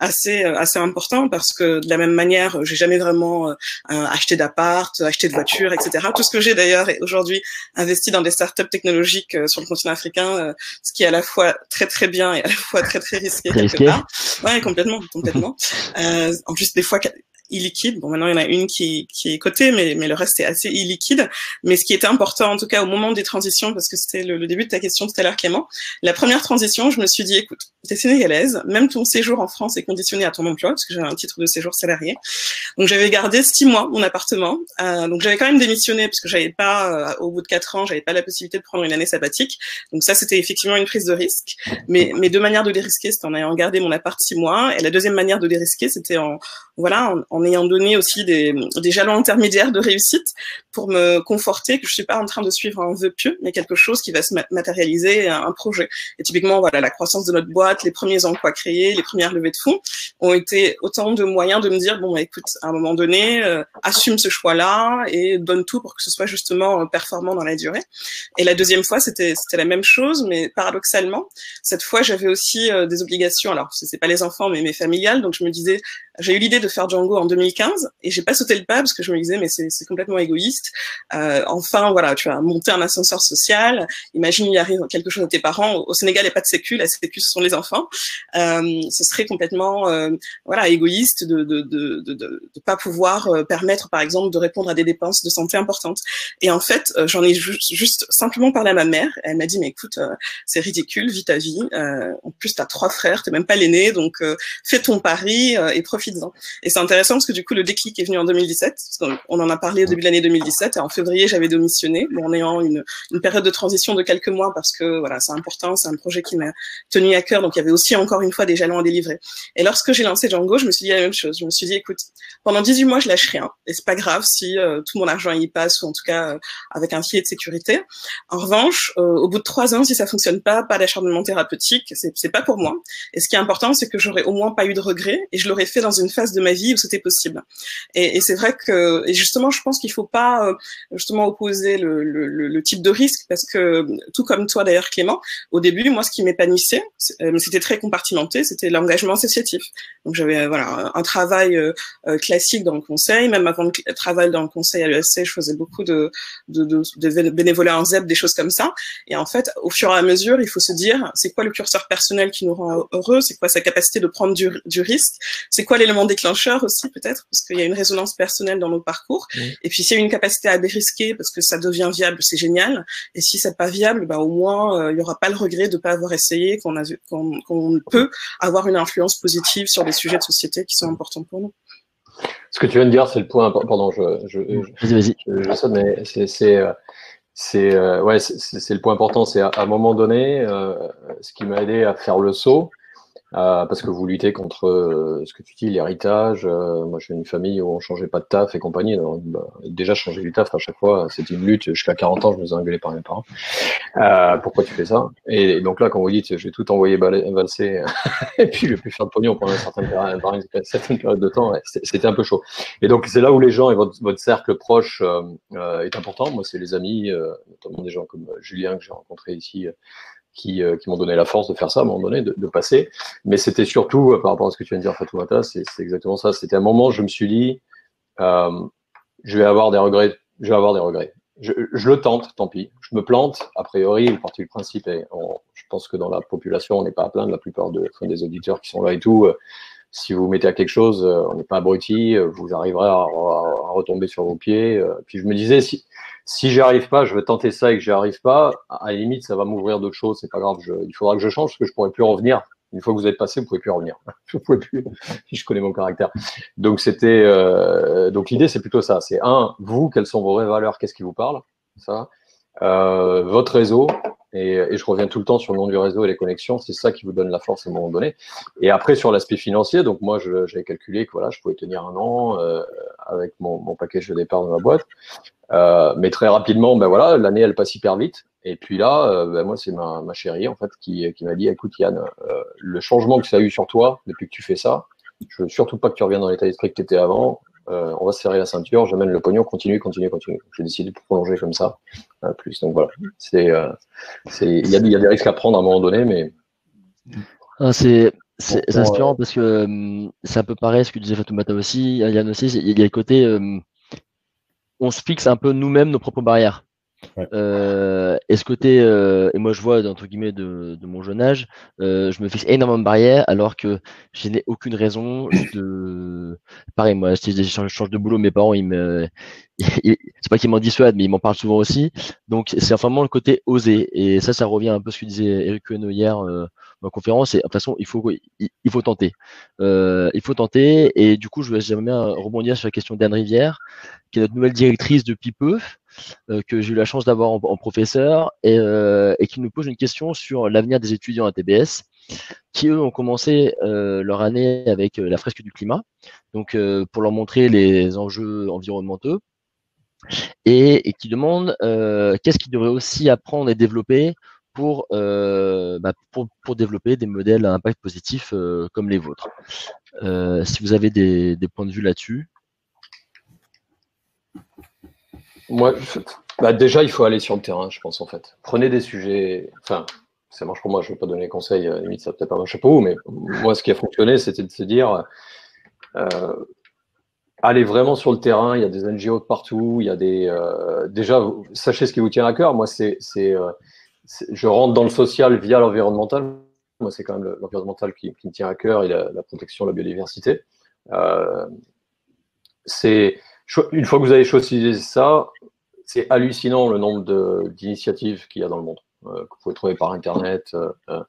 assez assez importants parce que de la même manière, j'ai jamais vraiment acheté d'appart, acheté de voiture, etc. Tout ce que j'ai d'ailleurs aujourd'hui investi dans des startups technologiques sur le continent africain, ce qui est à la fois très très bien et à la fois très très risqué. Risqué. Ouais, complètement, complètement. Euh, en plus, des fois, illiquide. Bon, maintenant, il y en a une qui, est cotée, mais, mais le reste est assez illiquide. Mais ce qui était important, en tout cas, au moment des transitions, parce que c'était le, début de ta question tout à l'heure, Clément, la première transition, je me suis dit, écoute, t'es sénégalaise, même ton séjour en France est conditionné à ton emploi, parce que j'avais un titre de séjour salarié. Donc, j'avais gardé six mois mon appartement. Euh, donc, j'avais quand même démissionné, parce que j'avais pas, euh, au bout de quatre ans, j'avais pas la possibilité de prendre une année sabbatique. Donc, ça, c'était effectivement une prise de risque. Mais, mais deux manières de dérisquer, c'était en ayant gardé mon appart six mois. Et la deuxième manière de dérisquer, c'était en, voilà, en, en ayant donné aussi des, des, jalons intermédiaires de réussite pour me conforter que je suis pas en train de suivre un vœu pieux, mais quelque chose qui va se matérialiser, un, projet. Et typiquement, voilà, la croissance de notre boîte, les premiers emplois créés, les premières levées de fonds ont été autant de moyens de me dire, bon, bah, écoute, à un moment donné, euh, assume ce choix-là et donne tout pour que ce soit justement euh, performant dans la durée. Et la deuxième fois, c'était la même chose, mais paradoxalement, cette fois, j'avais aussi euh, des obligations. Alors, c'est pas les enfants, mais mes familiales. Donc, je me disais, j'ai eu l'idée de faire Django en 2015 et j'ai pas sauté le pas parce que je me disais mais c'est complètement égoïste. Euh, enfin voilà, tu vas monter un ascenseur social. Imagine il arrive quelque chose à tes parents. Au Sénégal, il n'y a pas de sécu. La sécu ce sont les enfants. Euh, ce serait complètement euh, voilà égoïste de de, de, de, de pas pouvoir euh, permettre par exemple de répondre à des dépenses de santé importantes. Et en fait, euh, j'en ai juste, simplement parlé à ma mère. Elle m'a dit mais écoute, euh, c'est ridicule, vis ta vie. en plus, tu as trois frères, t'es même pas l'aîné, donc fais ton pari et profite Et c'est intéressant parce que du coup, le déclic est venu en 2017. On en a parlé au début de l'année 2017. Et en février, j'avais démissionné, bon, en ayant une, une, période de transition de quelques mois parce que voilà, c'est important, c'est un projet qui m'a tenu à cœur. Donc, il y avait aussi encore une fois des jalons à délivrer. Et lorsque j'ai lancé Django, je me suis dit la même chose. Je me suis dit, écoute, pendant 18 mois, je lâche rien. Et c'est pas grave si euh, tout mon argent y passe ou en tout cas euh, avec un filet de sécurité. En revanche, euh, au bout de trois ans, si ça fonctionne pas, pas d'acharnement thérapeutique, c'est pas pour moi. Et ce qui est important, c'est que j'aurais au moins pas eu de regrets et je l'aurais fait dans une phase de ma vie où c'était possible. Et, c'est vrai que, et justement, je pense qu'il faut pas euh, justement opposer le, type de risque parce que tout comme toi d'ailleurs Clément, au début, moi, ce qui m'épanouissait, euh, c'était très compartimenté, c'était l'engagement associatif. Donc j'avais voilà un travail classique dans le conseil, même avant le travail dans le conseil à l'ESC, je faisais beaucoup de, de, bénévolat en ZEP, des choses comme ça. Et en fait, au fur et à mesure, il faut se dire, c'est quoi le curseur personnel qui nous rend heureux, c'est quoi sa capacité de prendre du, du risque, c'est quoi l'élément déclencheur aussi peut-être, parce qu'il y a une résonance personnelle dans nos parcours. Et puis s'il y a une capacité à dérisquer parce que ça devient viable, c'est génial. Et si c'est pas viable, bah au moins euh, il y aura pas le regret de pas avoir essayé, qu'on a qu'on peut avoir une influence positive sur des sujets de société qui sont importants pour nous. Ce que tu viens de dire, c'est le point important. Pardon, je, je. Je, je, mais c'est euh, c'est euh, ouais, c'est le point important. C'est à, un moment donné, euh, ce qui m'a aidé à faire le saut, euh, parce que vous luttez contre euh, ce que tu dis, l'héritage. Euh, moi, j'ai une famille où on changeait pas de taf et compagnie. Alors, bah, déjà, changer du taf à chaque fois, c'était une lutte. Jusqu'à 40 ans, je me faisais engueuler par mes parents. pourquoi tu fais ça? Et, donc là, quand vous dites, je vais tout envoyer valser et puis je vais plus faire de pognon pendant une certaine période, de temps, c'était un peu chaud. Et donc, c'est là où les gens et votre, votre cercle proche est important. Moi, c'est les amis, notamment des gens comme Julien que j'ai rencontré ici qui, euh, qui m'ont donné la force de faire ça à un moment donné, de, de passer. Mais c'était surtout, euh, par rapport à ce que tu viens de dire, Fatoumata, c'est exactement ça. C'était un moment où je me suis dit, euh, je vais avoir des regrets. Je vais avoir des regrets. Je, je, le tente, tant pis. Je me plante. A priori, le parti du principe est, je pense que dans la population, on n'est pas à plaindre. La plupart de, des auditeurs qui sont là et tout, euh, si vous mettez à quelque chose, on n'est pas abruti. Vous arriverez à, à, à, retomber sur vos pieds. Puis je me disais, si, si j'y arrive pas, je vais tenter ça et que j'y arrive pas, à la limite, ça va m'ouvrir d'autres choses, c'est pas grave. Je, il faudra que je change parce que je pourrais plus revenir. Une fois que vous êtes passé, vous pouvez plus revenir. je pouvez plus. je connais mon caractère. Donc c'était, euh, donc l'idée c'est plutôt ça. C'est un, vous, quelles sont vos vraies valeurs, qu'est-ce qui vous parle, ça. Euh, votre réseau, et, et, je reviens tout le temps sur le nom du réseau et les connexions, c'est ça qui vous donne la force à un moment donné. Et après, sur l'aspect financier, donc moi, j'avais calculé que voilà, je pouvais tenir un an euh, avec mon, mon package de départ dans la boîte. Euh, mais très rapidement, ben voilà, l'année elle passe hyper vite. Et puis là, euh, ben moi c'est ma, ma, chérie en fait qui, qui m'a dit, écoute Yann, euh, le changement que ça a eu sur toi depuis que tu fais ça, je veux surtout pas que tu reviennes dans l'état d'esprit que tu étais avant. Euh, on va serrer la ceinture, j'amène le pognon, continue, continue, continue. J'ai décidé de prolonger comme ça, plus. Donc voilà, c'est, c'est, il y a, y a, des risques à prendre à un moment donné, mais. Ah, c'est, inspirant parce que c'est un peu pareil ce que disait Fatoumata aussi, Yann aussi, il y a le côté on se fixe un peu nous-mêmes nos propres barrières. Euh, et ce côté, euh, et moi je vois entre guillemets de, mon jeune âge, euh, je me fixe énormément de barrières alors que je n'ai aucune raison de. Pareil, moi, je change de boulot, mes parents, ils me, c'est pas qu'ils m'en dissuadent, mais ils m'en parlent souvent aussi. Donc c'est vraiment le côté oser. Et ça, ça revient un peu à ce que disait Eric Queneau hier en conférence. Et de toute façon, il faut, il, faut tenter. il faut tenter. Et du coup, je vais jamais rebondir sur la question d'Anne Rivière, qui est notre nouvelle directrice depuis peu. Euh, que j'ai eu la chance d'avoir en, professeur et, euh, et, qui nous pose une question sur l'avenir des étudiants à TBS qui eux ont commencé euh, leur année avec la fresque du climat, donc pour leur montrer les enjeux environnementaux et, et qui demandent qu'est-ce qu'ils devraient aussi apprendre et développer pour, bah, pour, pour, développer des modèles à impact positif comme les vôtres. si vous avez des, des points de vue là-dessus. Moi, bah déjà, il faut aller sur le terrain, je pense, en fait. Prenez des sujets. Enfin, ça marche pour moi, je ne vais pas donner conseil, à limite, ça peut-être pas marcher pour mais moi, ce qui a fonctionné, c'était de se dire euh, allez vraiment sur le terrain, il y a des NGO de partout, il y a des. Euh, déjà, sachez ce qui vous tient à cœur. Moi, c'est. Je rentre dans le social via l'environnemental. Moi, c'est quand même l'environnemental qui, qui, me tient à cœur et la, la protection de la biodiversité. Euh, c'est une fois que vous avez choisi ça, c'est hallucinant le nombre d'initiatives qu'il y a dans le monde, euh, que vous pouvez trouver par Internet. Euh, euh.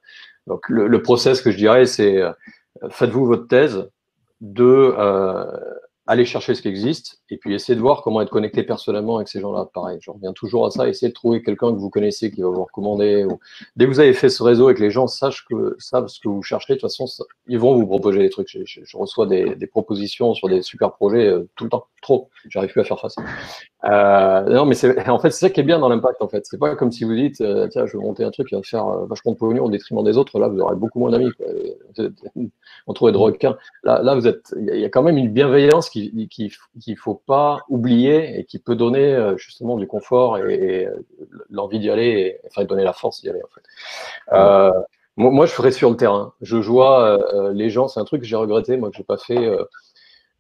donc le, le, process que je dirais, c'est faites-vous votre thèse, de aller chercher ce qui existe et puis essayer de voir comment être connecté personnellement avec ces gens-là. Pareil, je reviens toujours à ça, essayer de trouver quelqu'un que vous connaissez qui va vous recommander. Dès que vous avez fait ce réseau et que les gens sachent que, savent ce que vous cherchez, de toute façon, ils vont vous proposer des trucs. Je, reçois des, propositions sur des super projets euh, tout le temps, trop. J'arrive plus à faire face. Euh, non, mais c'est, en fait, c'est ça qui est bien dans l'impact, en fait. C'est pas comme si vous dites, euh, tiens, je vais monter un truc qui va faire euh, vachement de pognon au détriment des autres. Là, vous aurez beaucoup moins d'amis. On trouve de requins. Là, là, vous êtes, il y a quand même une bienveillance qu'il qui, qui faut pas oublier et qui peut donner euh, justement du confort et, l'envie d'y aller, et, enfin, donner la force d'y aller, en fait. Euh, moi, je ferais sur le terrain. Je vois les gens, c'est un truc que j'ai regretté, moi, que j'ai pas fait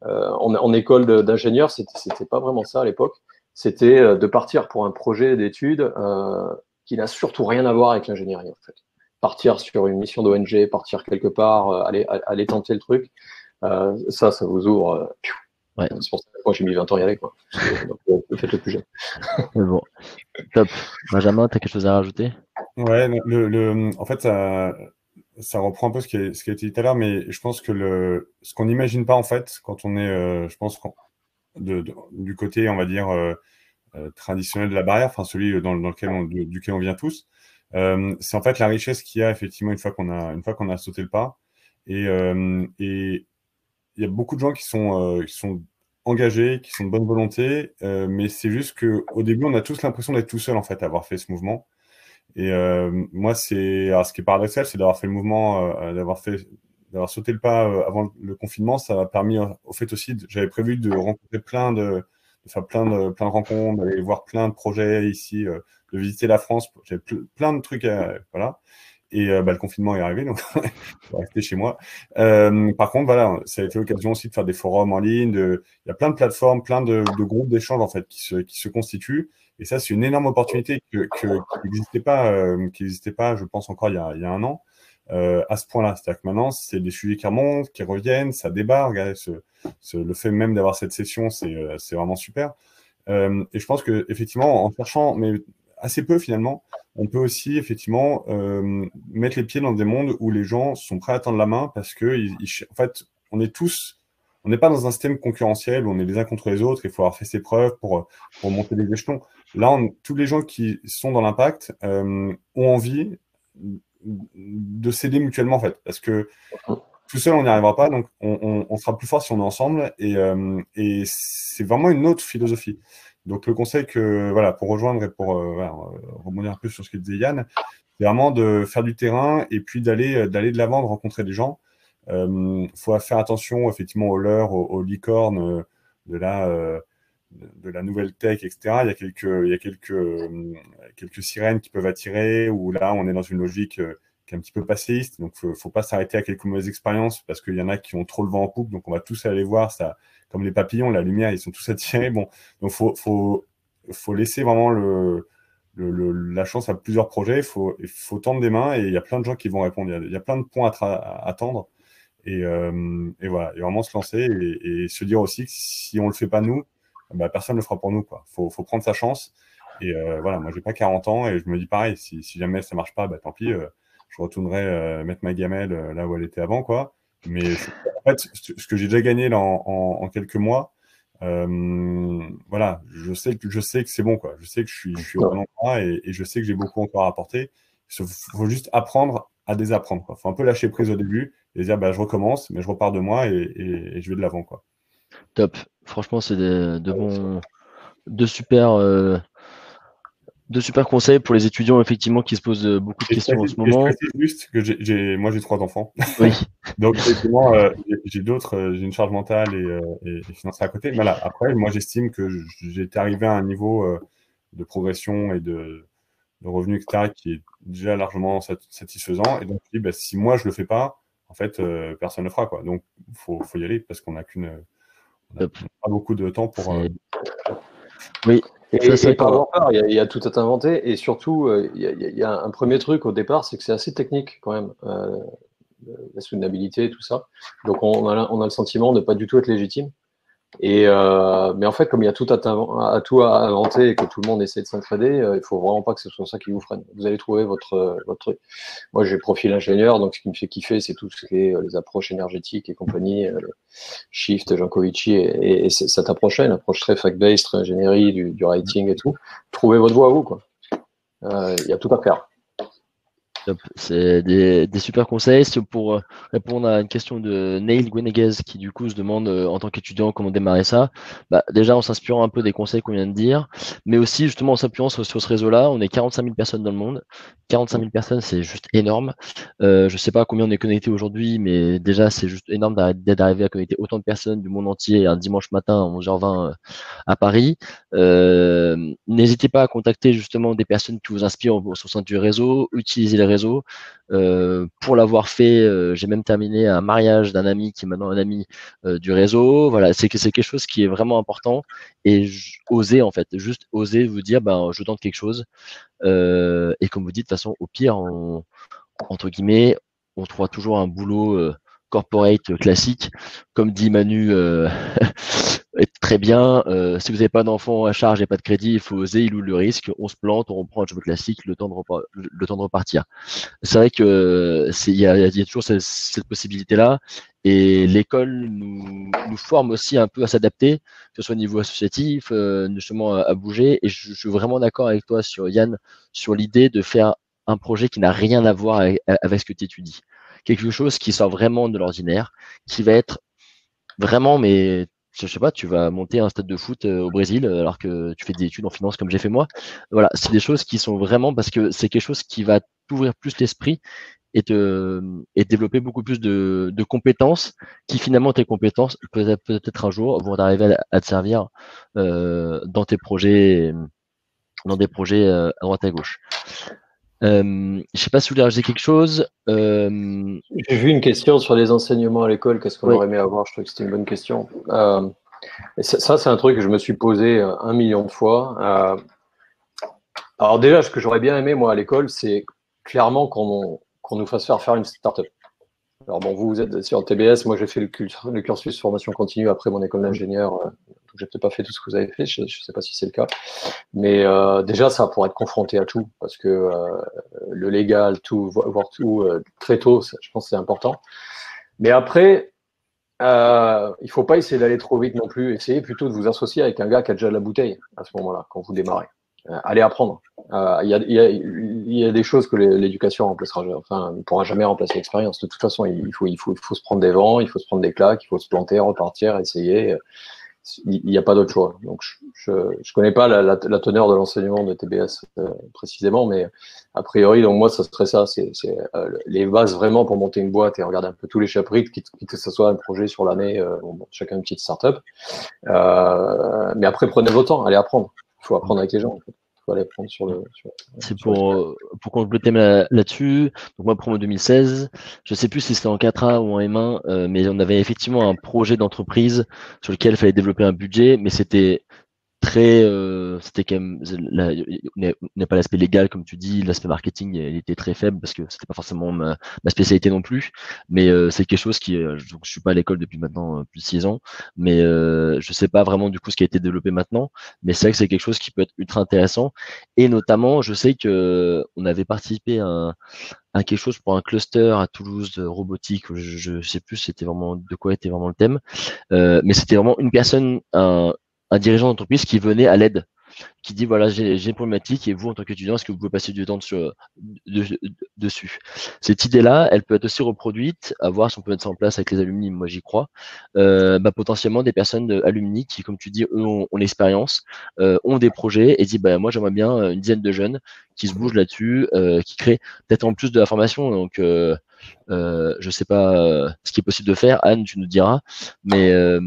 en, en, école d'ingénieur. C'était pas vraiment ça à l'époque c'était euh, de partir pour un projet d'études euh, qui n'a surtout rien à voir avec l'ingénierie en fait. Partir sur une mission d'ONG, partir quelque part, euh, aller, aller tenter le truc, ça, ça vous ouvre. Ouais. C'est pour ça que moi j'ai mis 20 ans à y aller. Quoi. Donc, faites-le plus jeune. bon. Top. Benjamin, tu as quelque chose à rajouter? Ouais, le, le, en fait, ça, ça reprend un peu ce qui, a, ce qui a été dit tout à l'heure, mais je pense que le, ce qu'on n'imagine pas en fait, quand on est, je pense, de, du côté, on va dire, euh, euh, traditionnel de la barrière, enfin celui dans, dans lequel on, duquel on vient tous, euh, c'est en fait la richesse qu'il y a effectivement une fois qu'on a, une fois qu'on a sauté le pas. Et, et il y a beaucoup de gens qui sont, qui sont engagés, qui sont de bonne volonté, mais c'est juste que au début, on a tous l'impression d'être tout seul en fait, à avoir fait ce mouvement. Et moi, c'est, ce qui est paradoxal, c'est d'avoir fait le mouvement, d'avoir fait d'avoir sauté le pas euh, avant le confinement, ça m'a permis, euh, au fait aussi, j'avais prévu de rencontrer plein de, de faire plein de, plein de rencontres, d'aller voir plein de projets ici, euh, de visiter la France. J'avais plein de trucs, à, voilà. Et bah, le confinement est arrivé, donc je vais rester chez moi. Euh, par contre, voilà, ça a été l'occasion aussi de faire des forums en ligne. Il y a plein de plateformes, plein de, groupes d'échange en fait qui se, qui se constituent. Et ça, c'est une énorme opportunité que, qui n'existait pas, euh, qui n'existait pas, je pense encore il y a, un an. Euh, à ce point-là. C'est-à-dire que maintenant, c'est des sujets qui remontent, qui reviennent, ça débarque. Regardez, le fait même d'avoir cette session, c'est euh, vraiment super. Euh, et je pense que effectivement, en cherchant, mais assez peu finalement, on peut aussi effectivement euh, mettre les pieds dans des mondes où les gens sont prêts à tendre la main parce que en fait, on est tous, on n'est pas dans un système concurrentiel où on est les uns contre les autres. Il faut avoir fait ses preuves pour pour monter les échelons. Là, tous les gens qui sont dans l'impact euh, ont envie de s'aider mutuellement en fait, parce que tout seul on n'y arrivera pas, donc on, sera plus fort si on est ensemble, et, euh, et c'est vraiment une autre philosophie. Donc le conseil que voilà pour rejoindre et pour euh, voilà, rebondir un peu sur ce que disait Yann, c'est vraiment de faire du terrain et puis d'aller d'aller de l'avant, de rencontrer des gens. Il euh, faut faire attention effectivement aux leurres, aux, licornes de la de la nouvelle tech, etc. Il y a quelques, il y a quelques, euh, quelques sirènes qui peuvent attirer, ou là, on est dans une logique euh, qui est un petit peu passéiste. Donc, faut, faut pas s'arrêter à quelques mauvaises expériences parce qu'il y en a qui ont trop le vent en poupe. Donc, on va tous aller voir ça, comme les papillons, la lumière, ils sont tous attirés. Bon, donc, faut, faut, faut laisser vraiment le, le, la chance à plusieurs projets. Il faut, faut tendre des mains et il y a plein de gens qui vont répondre. Il y a, plein de points à, à attendre. Et, euh, et, voilà, et vraiment se lancer et, se dire aussi que si on le fait pas nous, bah, personne ne le fera pour nous. Quoi. Faut, faut prendre sa chance. Et euh, voilà, moi, j'ai pas 40 ans et je me dis pareil, si, si jamais ça marche pas, bah, tant pis, euh, je retournerai euh, mettre ma gamelle euh, là où elle était avant. quoi. Mais en fait, ce que j'ai déjà gagné là, en, en, en, quelques mois, voilà, je sais que, je sais que c'est bon. Quoi. Je sais que je suis, je suis au bon endroit et, et, je sais que j'ai beaucoup encore à apporter. Il faut juste apprendre à désapprendre. Il faut un peu lâcher prise au début et dire bah, je recommence, mais je repars de moi et, et, et je vais de l'avant. quoi. Top. Franchement, c'est de, de bons, de super, euh, de super conseils pour les étudiants effectivement qui se posent euh, beaucoup de questions en ce moment. C'est juste que j'ai, moi j'ai trois enfants. Oui. Donc effectivement, euh, j'ai d'autres, j'ai une charge mentale et, et, financière à côté. Mais là, après, moi j'estime que j'ai été arrivé à un niveau de progression et de, de revenus, etc., qui est déjà largement satisfaisant. Et donc, bah, si moi je le fais pas, en fait, personne ne le fera. Quoi. Donc, il faut, faut, y aller parce qu'on n'a qu'une pas beaucoup de temps pour. Euh, oui. Et, par il y, a, tout à inventer. Et surtout, euh, il y, a, un premier truc au départ, c'est que c'est assez technique quand même. Euh, la soutenabilité, tout ça. Donc on a, on a, le sentiment de pas du tout être légitime. Et euh, mais en fait, comme il y a tout à, tout à inventer et que tout le monde essaie de s'entraider, euh, il faut vraiment pas que ce soit ça qui vous freine. Vous allez trouver votre votre truc. Moi, j'ai profil ingénieur, donc ce qui me fait kiffer, c'est tout ce qui est euh, les approches énergétiques et compagnie, Shift, Jankovici et, et, cette approche-là, une approche très fact-based, très ingénierie, du, du, writing et tout. Trouvez votre voie à vous, quoi. Il y a tout à faire. C'est des, super conseils. C'est pour euh, répondre à une question de Neil Gweneguez qui du coup se demande euh, en tant qu'étudiant comment démarrer ça. Bah, déjà en s'inspirant un peu des conseils qu'on vient de dire, mais aussi justement en s'appuyant sur, ce réseau-là. On est 45 000 personnes dans le monde. 45 000 personnes, c'est juste énorme. Euh, je sais pas combien on est connecté aujourd'hui, mais déjà c'est juste énorme d'arriver à connecter autant de personnes du monde entier un dimanche matin à 11h20 euh, à Paris. N'hésitez pas à contacter justement des personnes qui vous inspirent au, sein du réseau, utilisez les réseaux euh, pour l'avoir fait, euh, j'ai même terminé un mariage d'un ami qui est maintenant un ami euh, du réseau. Voilà, c'est que c'est quelque chose qui est vraiment important et oser en fait, juste oser vous dire, ben je tente quelque chose. et comme vous dites, de toute façon, au pire, entre guillemets, on trouvera toujours un boulot corporate classique. Comme dit Manu, très bien. Euh, si vous n'avez pas d'enfant à charge et pas de crédit, il faut oser, il loue le risque. On se plante, on reprend un jeu classique, le temps de, le temps de repartir. C'est vrai que il y a, toujours cette, possibilité-là. Et l'école nous, nous, forme aussi un peu à s'adapter, que ce soit au niveau associatif, euh, justement à, bouger. Et je, suis vraiment d'accord avec toi sur Yann sur l'idée de faire un projet qui n'a rien à voir avec, avec ce que tu étudies quelque chose qui sort vraiment de l'ordinaire, qui va être vraiment, mais je sais pas, tu vas monter un stade de foot euh, au Brésil euh, alors que tu fais des études en finance comme j'ai fait moi. Voilà, c'est des choses qui sont vraiment parce que c'est quelque chose qui va t'ouvrir plus l'esprit et te et développer beaucoup plus de, de compétences qui finalement tes compétences peut-être peut-être un jour vont arriver à, te servir euh, dans tes projets dans des projets à droite à gauche. Euh, je sais pas si vous voulez rajouter quelque chose. Euh... J'ai vu une question sur les enseignements à l'école. Qu'est-ce qu'on aurait aimé avoir? Je trouve que c'était une bonne question. Euh, ça, c'est un truc que je me suis posé euh, un million de fois. Alors déjà, ce que j'aurais bien aimé moi à l'école, c'est clairement qu'on nous fasse faire faire une start-up. Alors bon, vous, vous êtes sur le TBS, moi j'ai fait le, cursus formation continue après mon école d'ingénieur j'ai peut-être pas fait tout ce que vous avez fait, je ne sais pas si c'est le cas. Mais euh, déjà, ça pour être confronté à tout, parce que euh, le légal, tout, voir tout euh, très tôt, je pense que c'est important. Mais après, euh, il faut pas essayer d'aller trop vite non plus. Essayez plutôt de vous associer avec un gars qui a déjà la bouteille à ce moment-là, quand vous démarrez. Euh, allez apprendre. Il y a, y, a, y, a, des choses que l'éducation remplacera, enfin, ne pourra jamais remplacer l'expérience. De toute façon, il faut, il, faut, il faut se prendre des vents, il faut se prendre des claques, il faut se planter, repartir, essayer il n'y a pas d'autre choix. Donc, je ne connais pas la, la, teneur de l'enseignement de TBS euh, précisément, mais a priori, donc moi, ça serait ça. C'est euh, les bases vraiment pour monter une boîte et regarder un peu tous les chapitres, quitte, que ce soit un projet sur l'année, euh, bon, chacun une petite startup. Euh, mais après, prenez votre temps, allez apprendre. Il faut apprendre avec les gens. Aller prendre sur le. C'est pour, euh, pour compléter là-dessus. Donc, moi, promo 2016, je sais plus si c'était en 4A ou en M1, euh, mais on avait effectivement un projet d'entreprise sur lequel il fallait développer un budget, mais c'était très, euh, c'était quand même, n'est pas l'aspect légal comme tu dis, l'aspect marketing il était très faible parce que c'était pas forcément ma, spécialité non plus, mais euh, c'est quelque chose qui, euh, je suis pas à l'école depuis maintenant plus de six ans, mais je sais pas vraiment du coup ce qui a été développé maintenant, mais c'est vrai que c'est quelque chose qui peut être ultra intéressant. Et notamment je sais que on avait participé à, quelque chose pour un cluster à Toulouse de robotique, je, je sais plus c'était vraiment de quoi était vraiment le thème, mais c'était vraiment une personne, un dirigeant d'entreprise qui venait à l'aide, qui dit voilà j'ai une problématique et vous en tant qu'étudiant est-ce que vous pouvez passer du temps dessus? Cette idée-là, elle peut être aussi reproduite, à voir si on peut mettre ça en place avec les alumni, moi j'y crois. Euh, bah, potentiellement des personnes de alumni qui, comme tu dis, eux ont, l'expérience, euh, ont des projets et disent bah moi j'aimerais bien euh, une dizaine de jeunes qui se bougent là-dessus, qui créent peut-être en plus de la formation. Donc euh, je sais pas euh, ce qui est possible de faire. Anne, tu nous diras, mais euh,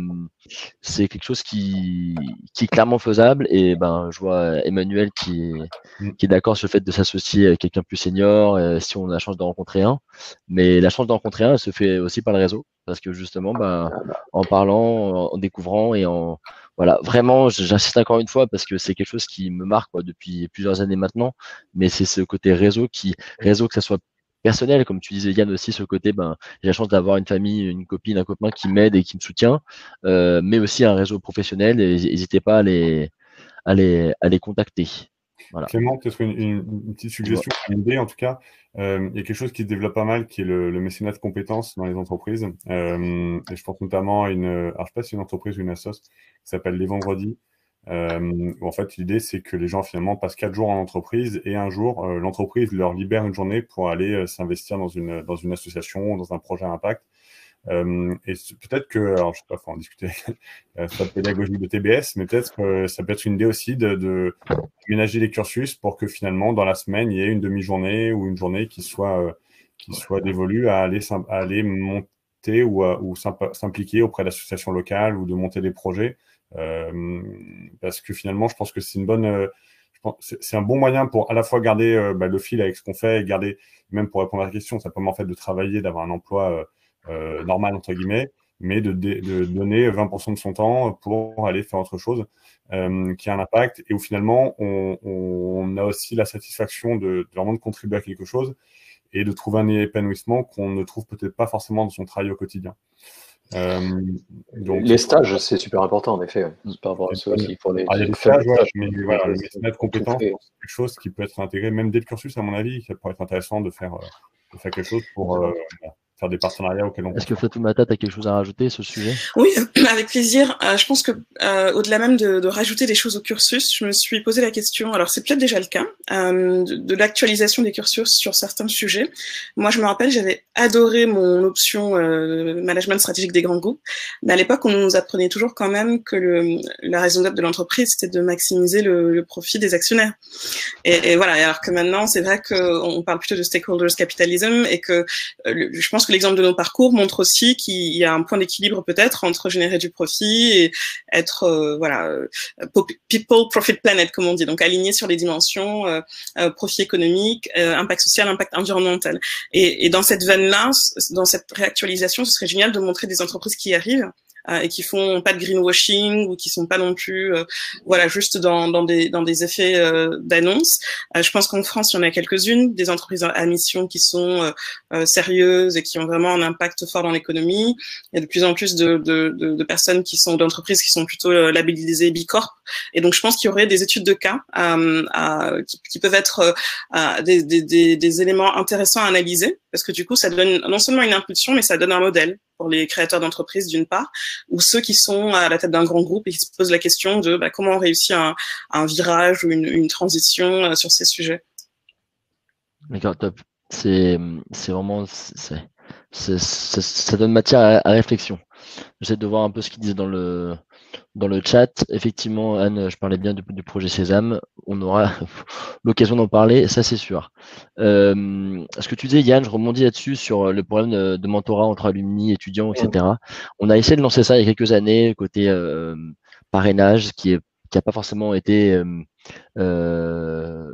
c'est quelque chose qui, qui est clairement faisable. Et ben, je vois Emmanuel qui, mm. qui est d'accord sur le fait de s'associer avec quelqu'un plus senior si on a la chance de rencontrer un. Mais la chance de rencontrer un, elle se fait aussi par le réseau, parce que justement, ben, en parlant, en découvrant et en voilà, vraiment, j'insiste encore une fois parce que c'est quelque chose qui me marque quoi, depuis plusieurs années maintenant. Mais c'est ce côté réseau qui, réseau que ça soit personnel, comme tu disais Yann aussi, ce côté, ben, j'ai la chance d'avoir une famille, une copine, un copain qui m'aide et qui me soutient, mais aussi un réseau professionnel. Et n'hésitez pas à les, à les, à les contacter. Clément, peut-être une, petite suggestion, une idée en tout cas. Euh, il y a quelque chose qui se développe pas mal, qui est le, mécénat de compétences dans les entreprises. Euh, et je pense notamment à une, alors je sais pas si une entreprise ou une assoce qui s'appelle Les Vendredis. Euh, en fait, l'idée, c'est que les gens finalement passent quatre jours en entreprise et un jour, l'entreprise leur libère une journée pour aller s'investir dans une, dans une association, dans un projet à impact. Euh, et peut-être que, alors je sais pas, faut en discuter, euh, la pédagogie de TBS, mais peut-être que ça peut être une idée aussi de, de ménager les cursus pour que finalement dans la semaine il y ait une demi-journée ou une journée qui soit euh, qui soit dévolue à aller à aller monter ou, ou s'impliquer auprès d'associations locales ou de monter des projets, euh, parce que finalement je pense que c'est une bonne c'est un bon moyen pour à la fois garder bah, le fil avec ce qu'on fait et garder, même pour répondre à la question, ça permet en fait de travailler, d'avoir un emploi euh, normal entre guillemets, mais de, de, donner 20% de son temps pour aller faire autre chose euh, qui a un impact. Et où finalement on, on a aussi la satisfaction de, vraiment de contribuer à quelque chose et de trouver un épanouissement qu'on ne trouve peut-être pas forcément dans son travail au quotidien. Euh, donc, les stages, c'est super important en effet. Par rapport à ça aussi, pour les, ah, des stages, mais voilà, le mécénat de compétences, c'est quelque chose qui peut être intégré même dès le cursus, à mon avis. Ça pourrait être intéressant de faire, de faire quelque chose pour faire des partenariats auxquels on Est-ce que Fatoumata, tu as quelque chose à rajouter ce sujet? Oui, avec plaisir. Euh, je pense que euh, au-delà même de, de, rajouter des choses au cursus, je me suis posé la question, alors c'est peut-être déjà le cas, euh, de, de l'actualisation des cursus sur certains sujets. Moi, je me rappelle, j'avais adoré mon option euh, management stratégique des grands groupes, mais à l'époque, on nous apprenait toujours quand même que le, la raison d'être de l'entreprise, c'était de maximiser le, le, profit des actionnaires. Et, et, voilà, alors que maintenant, c'est vrai qu'on parle plutôt de stakeholders capitalism et que euh, je pense l'exemple de nos parcours montre aussi qu'il y a un point d'équilibre peut-être entre générer du profit et être euh, voilà euh, people profit planet comme on dit. Donc aligné sur les dimensions euh, profit économique impact social impact environnemental. Et, et dans cette veine là dans cette réactualisation ce serait génial de montrer des entreprises qui y arrivent et qui font pas de greenwashing ou qui sont pas non plus euh, voilà juste dans, dans des dans des effets euh, d'annonce. je pense qu'en France, il y en a quelques-unes des entreprises à mission qui sont sérieuses et qui ont vraiment un impact fort dans l'économie. Il y a de plus en plus de, de, de, de personnes qui sont d'entreprises qui sont plutôt labellisées B Corp. Et donc, je pense qu'il y aurait des études de cas euh, qui, qui, peuvent être euh, des, des, des, éléments intéressants à analyser, parce que du coup, ça donne non seulement une impulsion, mais ça donne un modèle pour les créateurs d'entreprises d'une part, ou ceux qui sont à la tête d'un grand groupe et qui se posent la question de bah, comment on réussit un, un virage ou une, une transition euh, sur ces sujets. D'accord, top. C'est vraiment ça donne matière à, à réflexion. J'essaie de voir un peu ce qu'ils disent dans le dans le chat. Effectivement, Anne, je parlais bien du, du projet Sésame. On aura l'occasion d'en parler, ça c'est sûr. Euh, ce que tu disais, Yann, je rebondis là-dessus sur le problème de, mentorat entre alumni, étudiants, etc. On a essayé de lancer ça il y a quelques années, côté euh, parrainage, qui est qui n'a pas forcément été euh, euh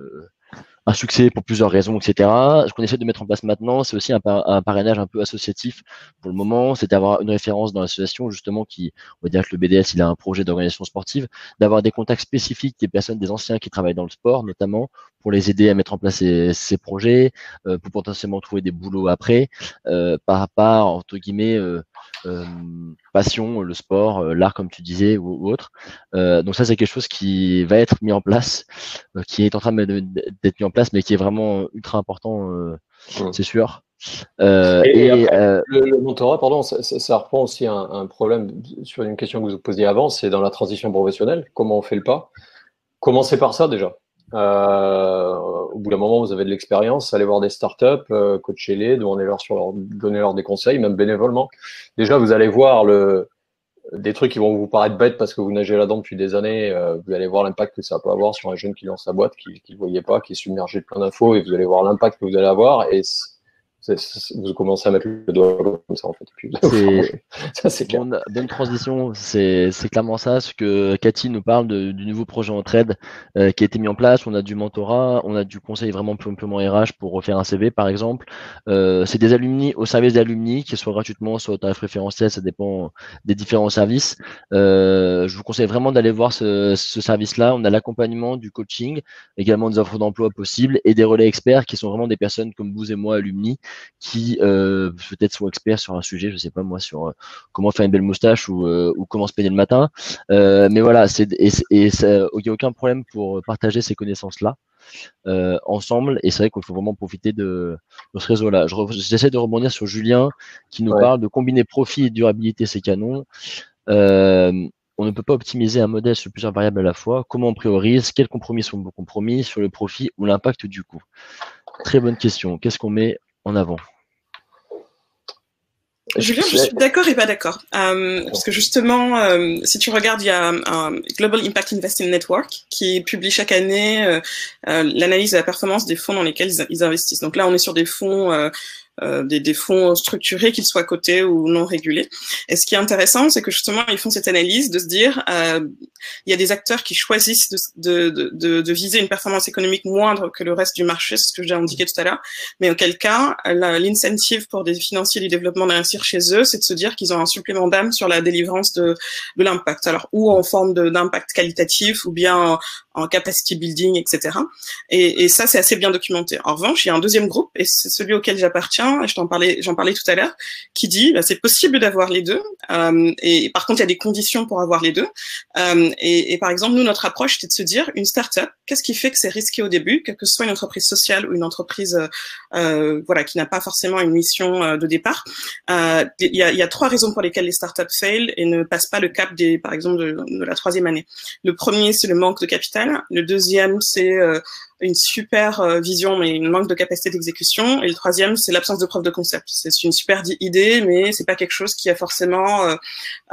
un succès pour plusieurs raisons, etc. Ce qu'on essaie de mettre en place maintenant, c'est aussi un, parrainage un peu associatif pour le moment, c'est d'avoir une référence dans l'association justement qui, on va dire que le BDS, il a un projet d'organisation sportive, d'avoir des contacts spécifiques des personnes, des anciens qui travaillent dans le sport notamment, pour les aider à mettre en place ces, projets, euh, pour potentiellement trouver des boulots après, euh, par rapport, entre guillemets, euh, euh, passion, le sport, euh, l'art comme tu disais ou, autre. Euh, donc ça c'est quelque chose qui va être mis en place, qui est en train d'être mis en place, mais qui est vraiment ultra important, c'est sûr. Euh, et, le, mentorat, pardon, ça, reprend aussi un, un, problème sur une question que vous posiez avant, c'est dans la transition professionnelle, comment on fait le pas Commencez par ça déjà. Euh, au bout d'un moment, vous avez de l'expérience, allez voir des startups, euh, coachez-les, donnez-leur donnez -leur des conseils, même bénévolement. Déjà, vous allez voir le, des trucs qui vont vous paraître bêtes parce que vous nagez là-dedans depuis des années. Euh, vous allez voir l'impact que ça peut avoir sur un jeune qui lance sa boîte, qui ne voyait pas, qui est submergé de plein d'infos, et vous allez voir l'impact que vous allez avoir. Et vous commencez à mettre le doigt comme ça en fait. c'est bonne, bonne, transition, c'est clairement ça. Ce que Cathy nous parle du nouveau projet en trade euh, qui a été mis en place. On a du mentorat, on a du conseil vraiment purement RH pour refaire un CV par exemple. Euh, c'est des alumni au service d'alumni, qui soit gratuitement, soit au tarif préférentiel, ça dépend des différents services. Euh, je vous conseille vraiment d'aller voir ce, ce service-là. On a l'accompagnement, du coaching, également des offres d'emploi possibles et des relais experts qui sont vraiment des personnes comme vous et moi, alumni, qui euh, peut-être sont experts sur un sujet, je sais pas moi, sur euh, comment faire une belle moustache ou, euh, ou comment se payer le matin. mais voilà, c'est et il n'y a aucun problème pour partager ces connaissances-là. ensemble. Et c'est vrai qu'il faut vraiment profiter de, ce réseau-là. J'essaie de rebondir sur Julien qui nous parle de combiner profit et durabilité, c'est canon. on ne peut pas optimiser un modèle sur plusieurs variables à la fois. Comment on priorise? Quels compromis sont bons compromis sur le profit ou l'impact du coût? Très bonne question. Qu'est-ce qu'on met en avant Julien, je suis d'accord et pas d'accord. Euh, parce que justement, euh, si tu regardes, il y a un Global Impact Investing Network qui publie chaque année euh, l'analyse de la performance des fonds dans lesquels ils, investissent. Donc là, on est sur des fonds euh, des, des, fonds structurés, qu'ils soient cotés ou non régulés. Et ce qui est intéressant, c'est que justement, ils font cette analyse de se dire, euh, il y a des acteurs qui choisissent de, de, de, de, viser une performance économique moindre que le reste du marché, ce que j'ai indiqué tout à l'heure, mais auquel cas, l'incentive pour des financiers du développement d'investir chez eux, c'est de se dire qu'ils ont un supplément d'âme sur la délivrance de, de l'impact. Alors, ou en forme d'impact qualitatif, ou bien en capacity building, etc. Et, et ça, c'est assez bien documenté. En revanche, il y a un deuxième groupe, et c'est celui auquel j'appartiens, et je parlais, j'en parlais tout à l'heure, qui dit, bah, c'est possible d'avoir les deux, euh, et, par contre, il y a des conditions pour avoir les deux. Euh, et, et, par exemple, nous, notre approche, c'était de se dire, une startup, qu'est-ce qui fait que c'est risqué au début, que ce soit une entreprise sociale ou une entreprise, euh, voilà, qui n'a pas forcément une mission euh, de départ. Euh, il y, a, y, a, trois raisons pour lesquelles les startups fail et ne passent pas le cap des, par exemple, de, de la troisième année. Le premier, c'est le manque de capital le deuxième, c'est euh, une super euh, vision, mais une manque de capacité d'exécution. Et le troisième, c'est l'absence de preuve de concept. C'est une super idée, mais c'est pas quelque chose qui a forcément, euh,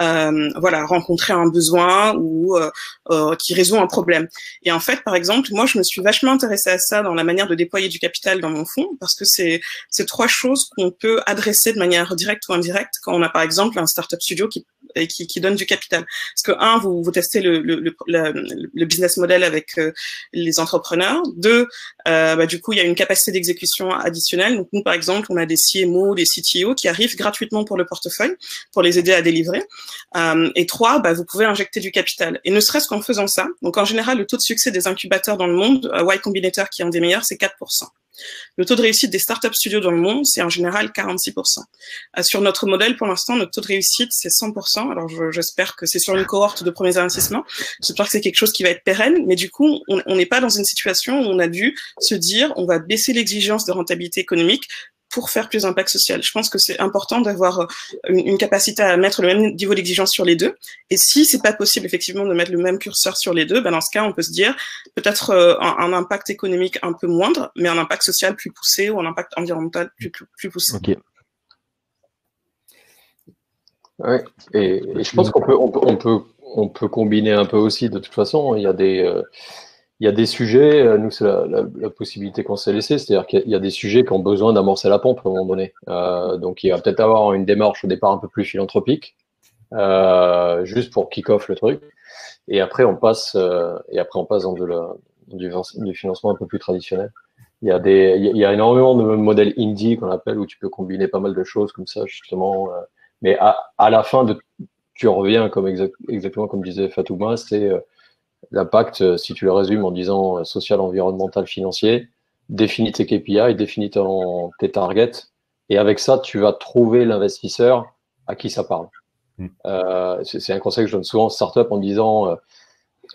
euh, voilà, rencontré un besoin ou euh, qui résout un problème. Et en fait, par exemple, moi, je me suis vachement intéressée à ça dans la manière de déployer du capital dans mon fonds, parce que c'est c'est trois choses qu'on peut adresser de manière directe ou indirecte quand on a, par exemple, un startup studio qui qui, qui donne du capital. Parce que un, vous, vous testez le, le, le, le business model avec les entrepreneurs. Deux, euh, bah, du coup, il y a une capacité d'exécution additionnelle. Donc, nous, par exemple, on a des CMO, des CTO qui arrivent gratuitement pour le portefeuille, pour les aider à délivrer. Euh, et trois, bah, vous pouvez injecter du capital. Et ne serait-ce qu'en faisant ça, donc en général, le taux de succès des incubateurs dans le monde, euh, Y Combinator qui est un des meilleurs, c'est 4%. Le taux de réussite des startups studios dans le monde, c'est en général 46%. Euh, sur notre modèle, pour l'instant, notre taux de réussite, c'est 100%. Alors, j'espère que c'est sur une cohorte de premiers investissements. J'espère que c'est quelque chose qui va être pérenne. Mais du coup, on n'est pas dans une situation où on a dû se dire, on va baisser l'exigence de rentabilité économique pour faire plus d'impact social. Je pense que c'est important d'avoir euh, une, capacité à mettre le même niveau d'exigence sur les deux. Et si c'est pas possible effectivement de mettre le même curseur sur les deux, ben dans ce cas, on peut se dire peut-être euh, un, impact économique un peu moindre, mais un impact social plus poussé ou un impact environnemental plus, plus, poussé. Ok. Oui, et, je pense qu'on peut, on peut, on peut, on peut combiner un peu aussi. De toute façon, il y a des, euh, il y a des sujets, euh, nous, c'est la, possibilité qu'on s'est laissée, c'est-à-dire qu'il y a des sujets qui ont besoin d'amorcer la pompe à un moment donné. Euh, donc, il va peut-être avoir une démarche au départ un peu plus philanthropique, euh, juste pour kick-off le truc. Et après, on passe, et après, on passe dans du, financement un peu plus traditionnel. Il y a des, il y a énormément de modèles indie qu'on appelle où tu peux combiner pas mal de choses comme ça, justement. Mais à, la fin tu reviens comme exactement comme disait Fatouma, c'est L'impact, euh, si tu le résumes en disant euh, social, environnemental, financier, définis tes KPI, définis ton, tes targets, et avec ça, tu vas trouver l'investisseur à qui ça parle. Mm. Euh, c'est un conseil que je donne souvent aux startups en disant euh,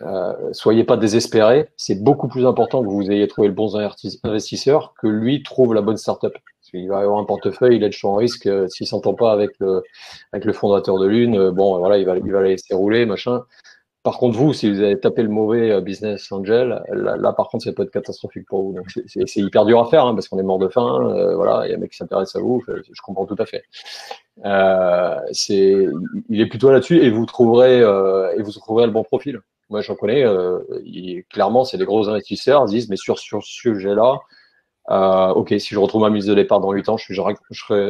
euh, soyez pas désespérés. C'est beaucoup plus important que vous ayez trouvé le bon investisseur que lui trouve la bonne startup. Il va avoir un portefeuille, il est champ risque. S'il s'entend pas avec le, avec le fondateur de l'une, bon, voilà, il va, il va la laisser rouler, machin. Par contre, vous, si vous avez tapé le mauvais euh, business angel, là, par contre, ça peut être catastrophique pour vous. Donc, c'est hyper dur à faire hein, parce qu'on est mort de faim. Euh, voilà, il y a un mec qui s'intéresse à vous. Je comprends tout à fait. Euh, c'est, il est plutôt là-dessus et vous trouverez et vous trouverez le bon profil. Moi, j'en connais. Clairement, c'est des gros investisseurs. Ils disent, mais sur, sur ce sujet-là, ok, si je retrouve ma mise de départ dans 8 ans, je,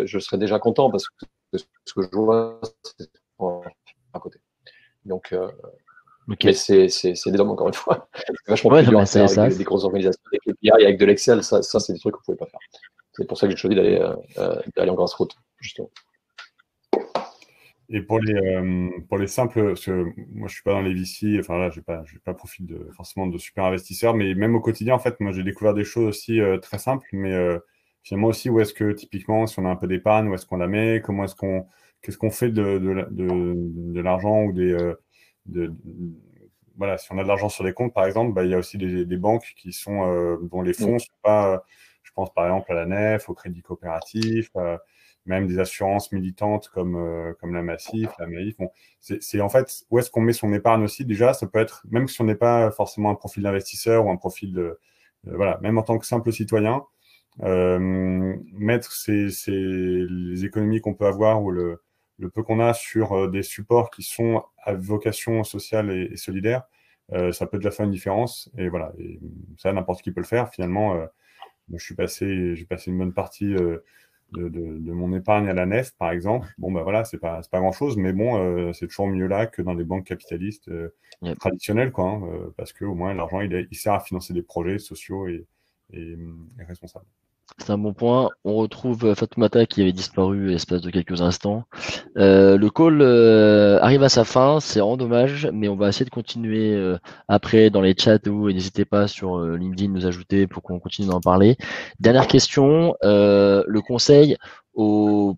je serais déjà content parce que ce que je vois, c'est à côté. Donc, mais c'est des hommes, encore une fois. C'est vachement plus dur avec des, grosses organisations, avec les PI, avec de l'Excel. Ça, ça c'est des trucs vous ne pouvez pas faire. C'est pour ça que j'ai choisi d'aller en grasse route, justement. Et pour les, euh, pour les simples, parce que moi je suis pas dans les VC, enfin là je n'ai pas, pas profil de, forcément de super investisseur, mais même au quotidien en fait, moi j'ai découvert des choses aussi euh, très simples, mais euh, finalement aussi où est-ce que typiquement si on a un peu d'épargne, où est-ce qu'on la met, comment est-ce qu'on, qu'est-ce qu'on fait de, de, de, de l'argent ou des, de, voilà, si on a de l'argent sur des comptes par exemple, bah, il y a aussi des, des banques qui sont, dont les fonds sont pas, je pense par exemple à la Nef, au Crédit Coopératif même des assurances militantes comme, euh, comme la Massif, la Maïf. Bon, c'est en fait où est-ce qu'on met son épargne aussi? Déjà, ça peut être, même si on n'est pas forcément un profil d'investisseur ou un profil de. voilà, même en tant que simple citoyen, euh, mettre ces, ces, les économies qu'on peut avoir ou le, le peu qu'on a sur euh, des supports qui sont à vocation sociale et, solidaire, euh, ça peut déjà faire une différence. Et voilà, et ça, n'importe qui peut le faire. Finalement, euh, je suis passé, j'ai passé une bonne partie de, mon épargne à la nef, par exemple, bon, ben voilà, c'est pas, pas grand chose, mais bon, c'est toujours mieux là que dans des banques capitalistes traditionnelles, quoi, hein, parce que au moins l'argent, il, il, sert à financer des projets sociaux et, et responsables. C'est un bon point. On retrouve Fatoumata qui avait disparu l'espace de quelques instants. Euh, le call euh, arrive à sa fin, c'est vraiment dommage, mais on va essayer de continuer euh, après dans les chats où n'hésitez pas sur LinkedIn nous ajouter pour qu'on continue d'en parler. Dernière question, le conseil aux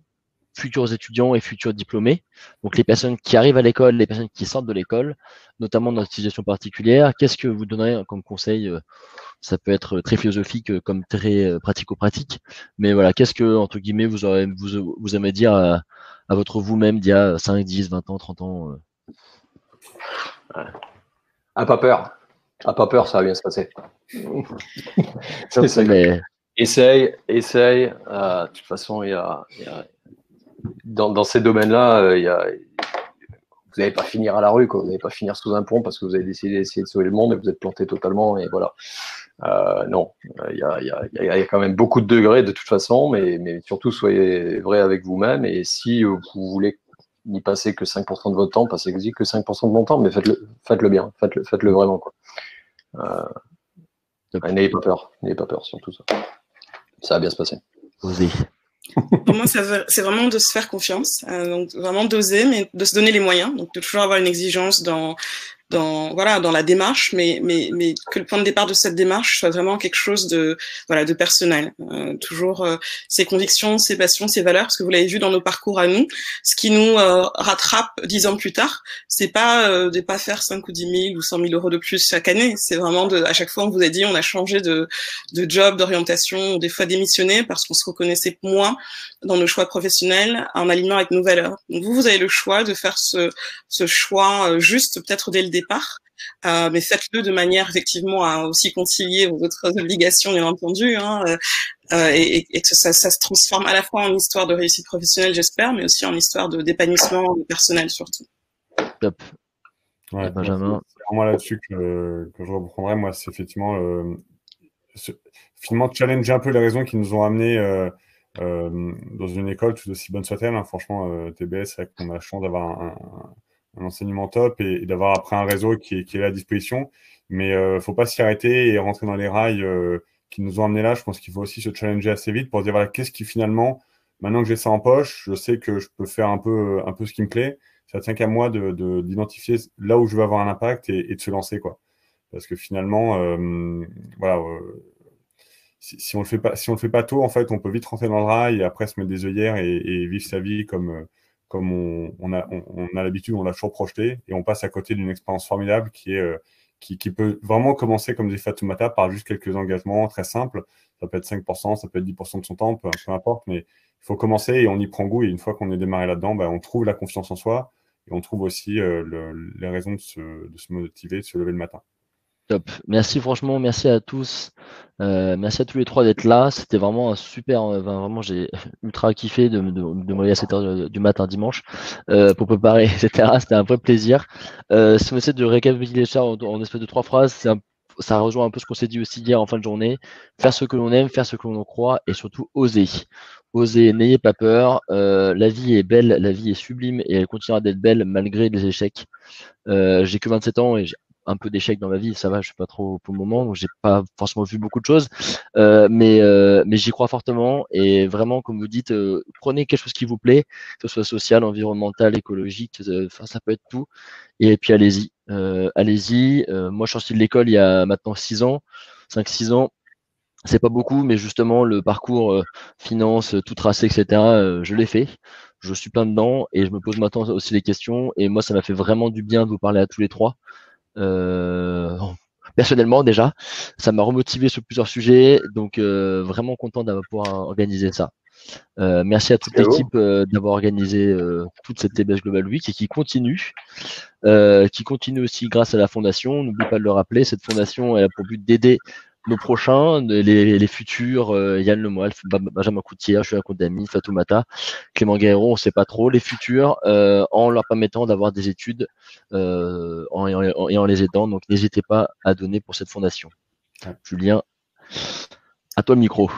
futurs étudiants et futurs diplômés, donc les personnes qui arrivent à l'école, les personnes qui sortent de l'école, notamment dans une situation particulière, qu'est-ce que vous donnerez comme conseil ça peut être très philosophique euh, comme très euh, pratico-pratique. Mais voilà, qu'est-ce que, entre guillemets, vous, aurez, vous, vous aimez dire à, votre vous-même d'il y a 5, 10, 20 ans, 30 ans euh? A pas peur. A pas peur, ça va bien se passer. Essaye, essaye. de toute façon, il y a, dans, dans, ces domaines-là, il y a, vous n'allez pas finir à la rue, quoi. vous n'allez pas finir sous un pont parce que vous avez décidé d'essayer de sauver le monde et vous êtes planté totalement. Et voilà. Euh, non, il y a, y, a, y a, quand même beaucoup de degrés de toute façon, mais, mais surtout soyez vrai avec vous-même. Et si vous voulez n'y passer que 5% de votre temps, passez-y que 5% de mon temps, mais faites-le faites -le bien, faites-le faites -le vraiment. Quoi. Euh, n'ayez pas peur, n'ayez pas peur sur tout ça. Ça va bien se passer. Osez. Pour moi, c'est vraiment de se faire confiance, euh, donc vraiment d'oser, mais de se donner les moyens, donc de toujours avoir une exigence dans dans voilà dans la démarche, mais mais mais que le point de départ de cette démarche soit vraiment quelque chose de voilà de personnel. Euh, toujours euh, ses convictions, ses passions, ses valeurs, parce que vous l'avez vu dans nos parcours à nous, ce qui nous euh, rattrape dix ans plus tard, c'est pas euh, de pas faire 5 ou 10 000 ou 100 000 euros de plus chaque année. C'est vraiment de à chaque fois on vous a dit on a changé de de job, d'orientation, des fois démissionné parce qu'on se reconnaissait moins dans nos choix professionnels en alignant avec nos valeurs. Donc vous vous avez le choix de faire ce ce choix juste peut-être dès le début départ. Euh, mais faites-le de manière effectivement à aussi concilier vos autres obligations, bien entendu, hein, euh, euh et, et, que ça, ça, se transforme à la fois en histoire de réussite professionnelle, j'espère, mais aussi en histoire de d'épanouissement personnel surtout. Top. Ouais, Benjamin. C'est vraiment là-dessus que, que, je reprendrai. Moi, c'est effectivement euh, finalement challenger un peu les raisons qui nous ont amenés euh, euh, dans une école, tout aussi bonne soit-elle. Hein. Franchement, TBS, on a la chance d'avoir un, un enseignement top et, d'avoir après un réseau qui est, qui à disposition. Mais euh, faut pas s'y arrêter et rentrer dans les rails euh, qui nous ont amenés là. Je pense qu'il faut aussi se challenger assez vite pour dire voilà, qu'est-ce qui finalement, maintenant que j'ai ça en poche, je sais que je peux faire un peu, un peu ce qui me plaît. Ça tient qu'à moi de, d'identifier là où je veux avoir un impact et, de se lancer quoi. Parce que finalement, euh, voilà, si, on le fait pas, si on le fait pas tôt, en fait, on peut vite rentrer dans le rail et après se mettre des œillères et, vivre sa vie comme comme on, a, on, a l'habitude, on l'a toujours projeté, et on passe à côté d'une expérience formidable qui euh, peut vraiment commencer comme des Fatoumata par juste quelques engagements très simples. Ça peut être 5%, ça peut être 10% de son temps, peu, importe, mais il faut commencer et on y prend goût. Et une fois qu'on est démarré là-dedans, ben, on trouve la confiance en soi et on trouve aussi euh, le, les raisons de se motiver, de se lever le matin. Top. Merci franchement, merci à tous. Euh, merci à tous les trois d'être là. C'était vraiment un super. Euh, vraiment, j'ai ultra kiffé de, de, de me réveiller à 7h du matin dimanche euh, pour préparer, etc. C'était un vrai plaisir. Euh, si on essaie de récapituler ça en, en espèce de trois phrases, ça rejoint un peu ce qu'on s'est dit aussi hier en fin de journée. Faire ce que l'on aime, faire ce que l'on croit et surtout oser. Osez, n'ayez pas peur. Euh, la vie est belle, la vie est sublime et elle continuera d'être belle malgré les échecs. Euh, j'ai que 27 ans et j'ai un peu d'échecs dans ma vie, ça va, je suis pas trop pour le moment, donc j'ai pas forcément vu beaucoup de choses, euh, mais mais j'y crois fortement et vraiment, comme vous dites, prenez quelque chose qui vous plaît, que ce soit social, environnemental, écologique, enfin ça peut être tout, et puis allez-y, allez-y. moi, je suis sorti de l'école il y a maintenant 6 ans, 5-6 ans c'est pas beaucoup, mais justement, le parcours euh, finance, tout tracé, etc., euh, je l'ai fait. Je suis plein dedans et je me pose maintenant aussi les questions. Et moi, ça m'a fait vraiment du bien de vous parler à tous les trois. Euh, personnellement, déjà, ça m'a remotivé sur plusieurs sujets. Donc, vraiment content d'avoir pouvoir organiser ça. merci à toute l'équipe d'avoir organisé toute cette TBS Global Week et qui continue, qui continue aussi grâce à la fondation. N'oublie pas de le rappeler, cette fondation elle a pour but d'aider nos prochains, les, futurs, euh, Yann Lemoyle, Benjamin Coutier, Julien Condami, Fatoumata, Clément Guerrero, on ne sait pas trop, les futurs, euh, en leur permettant d'avoir des études euh, et en les aidant. Donc n'hésitez pas à donner pour cette fondation. Julien, à toi le micro.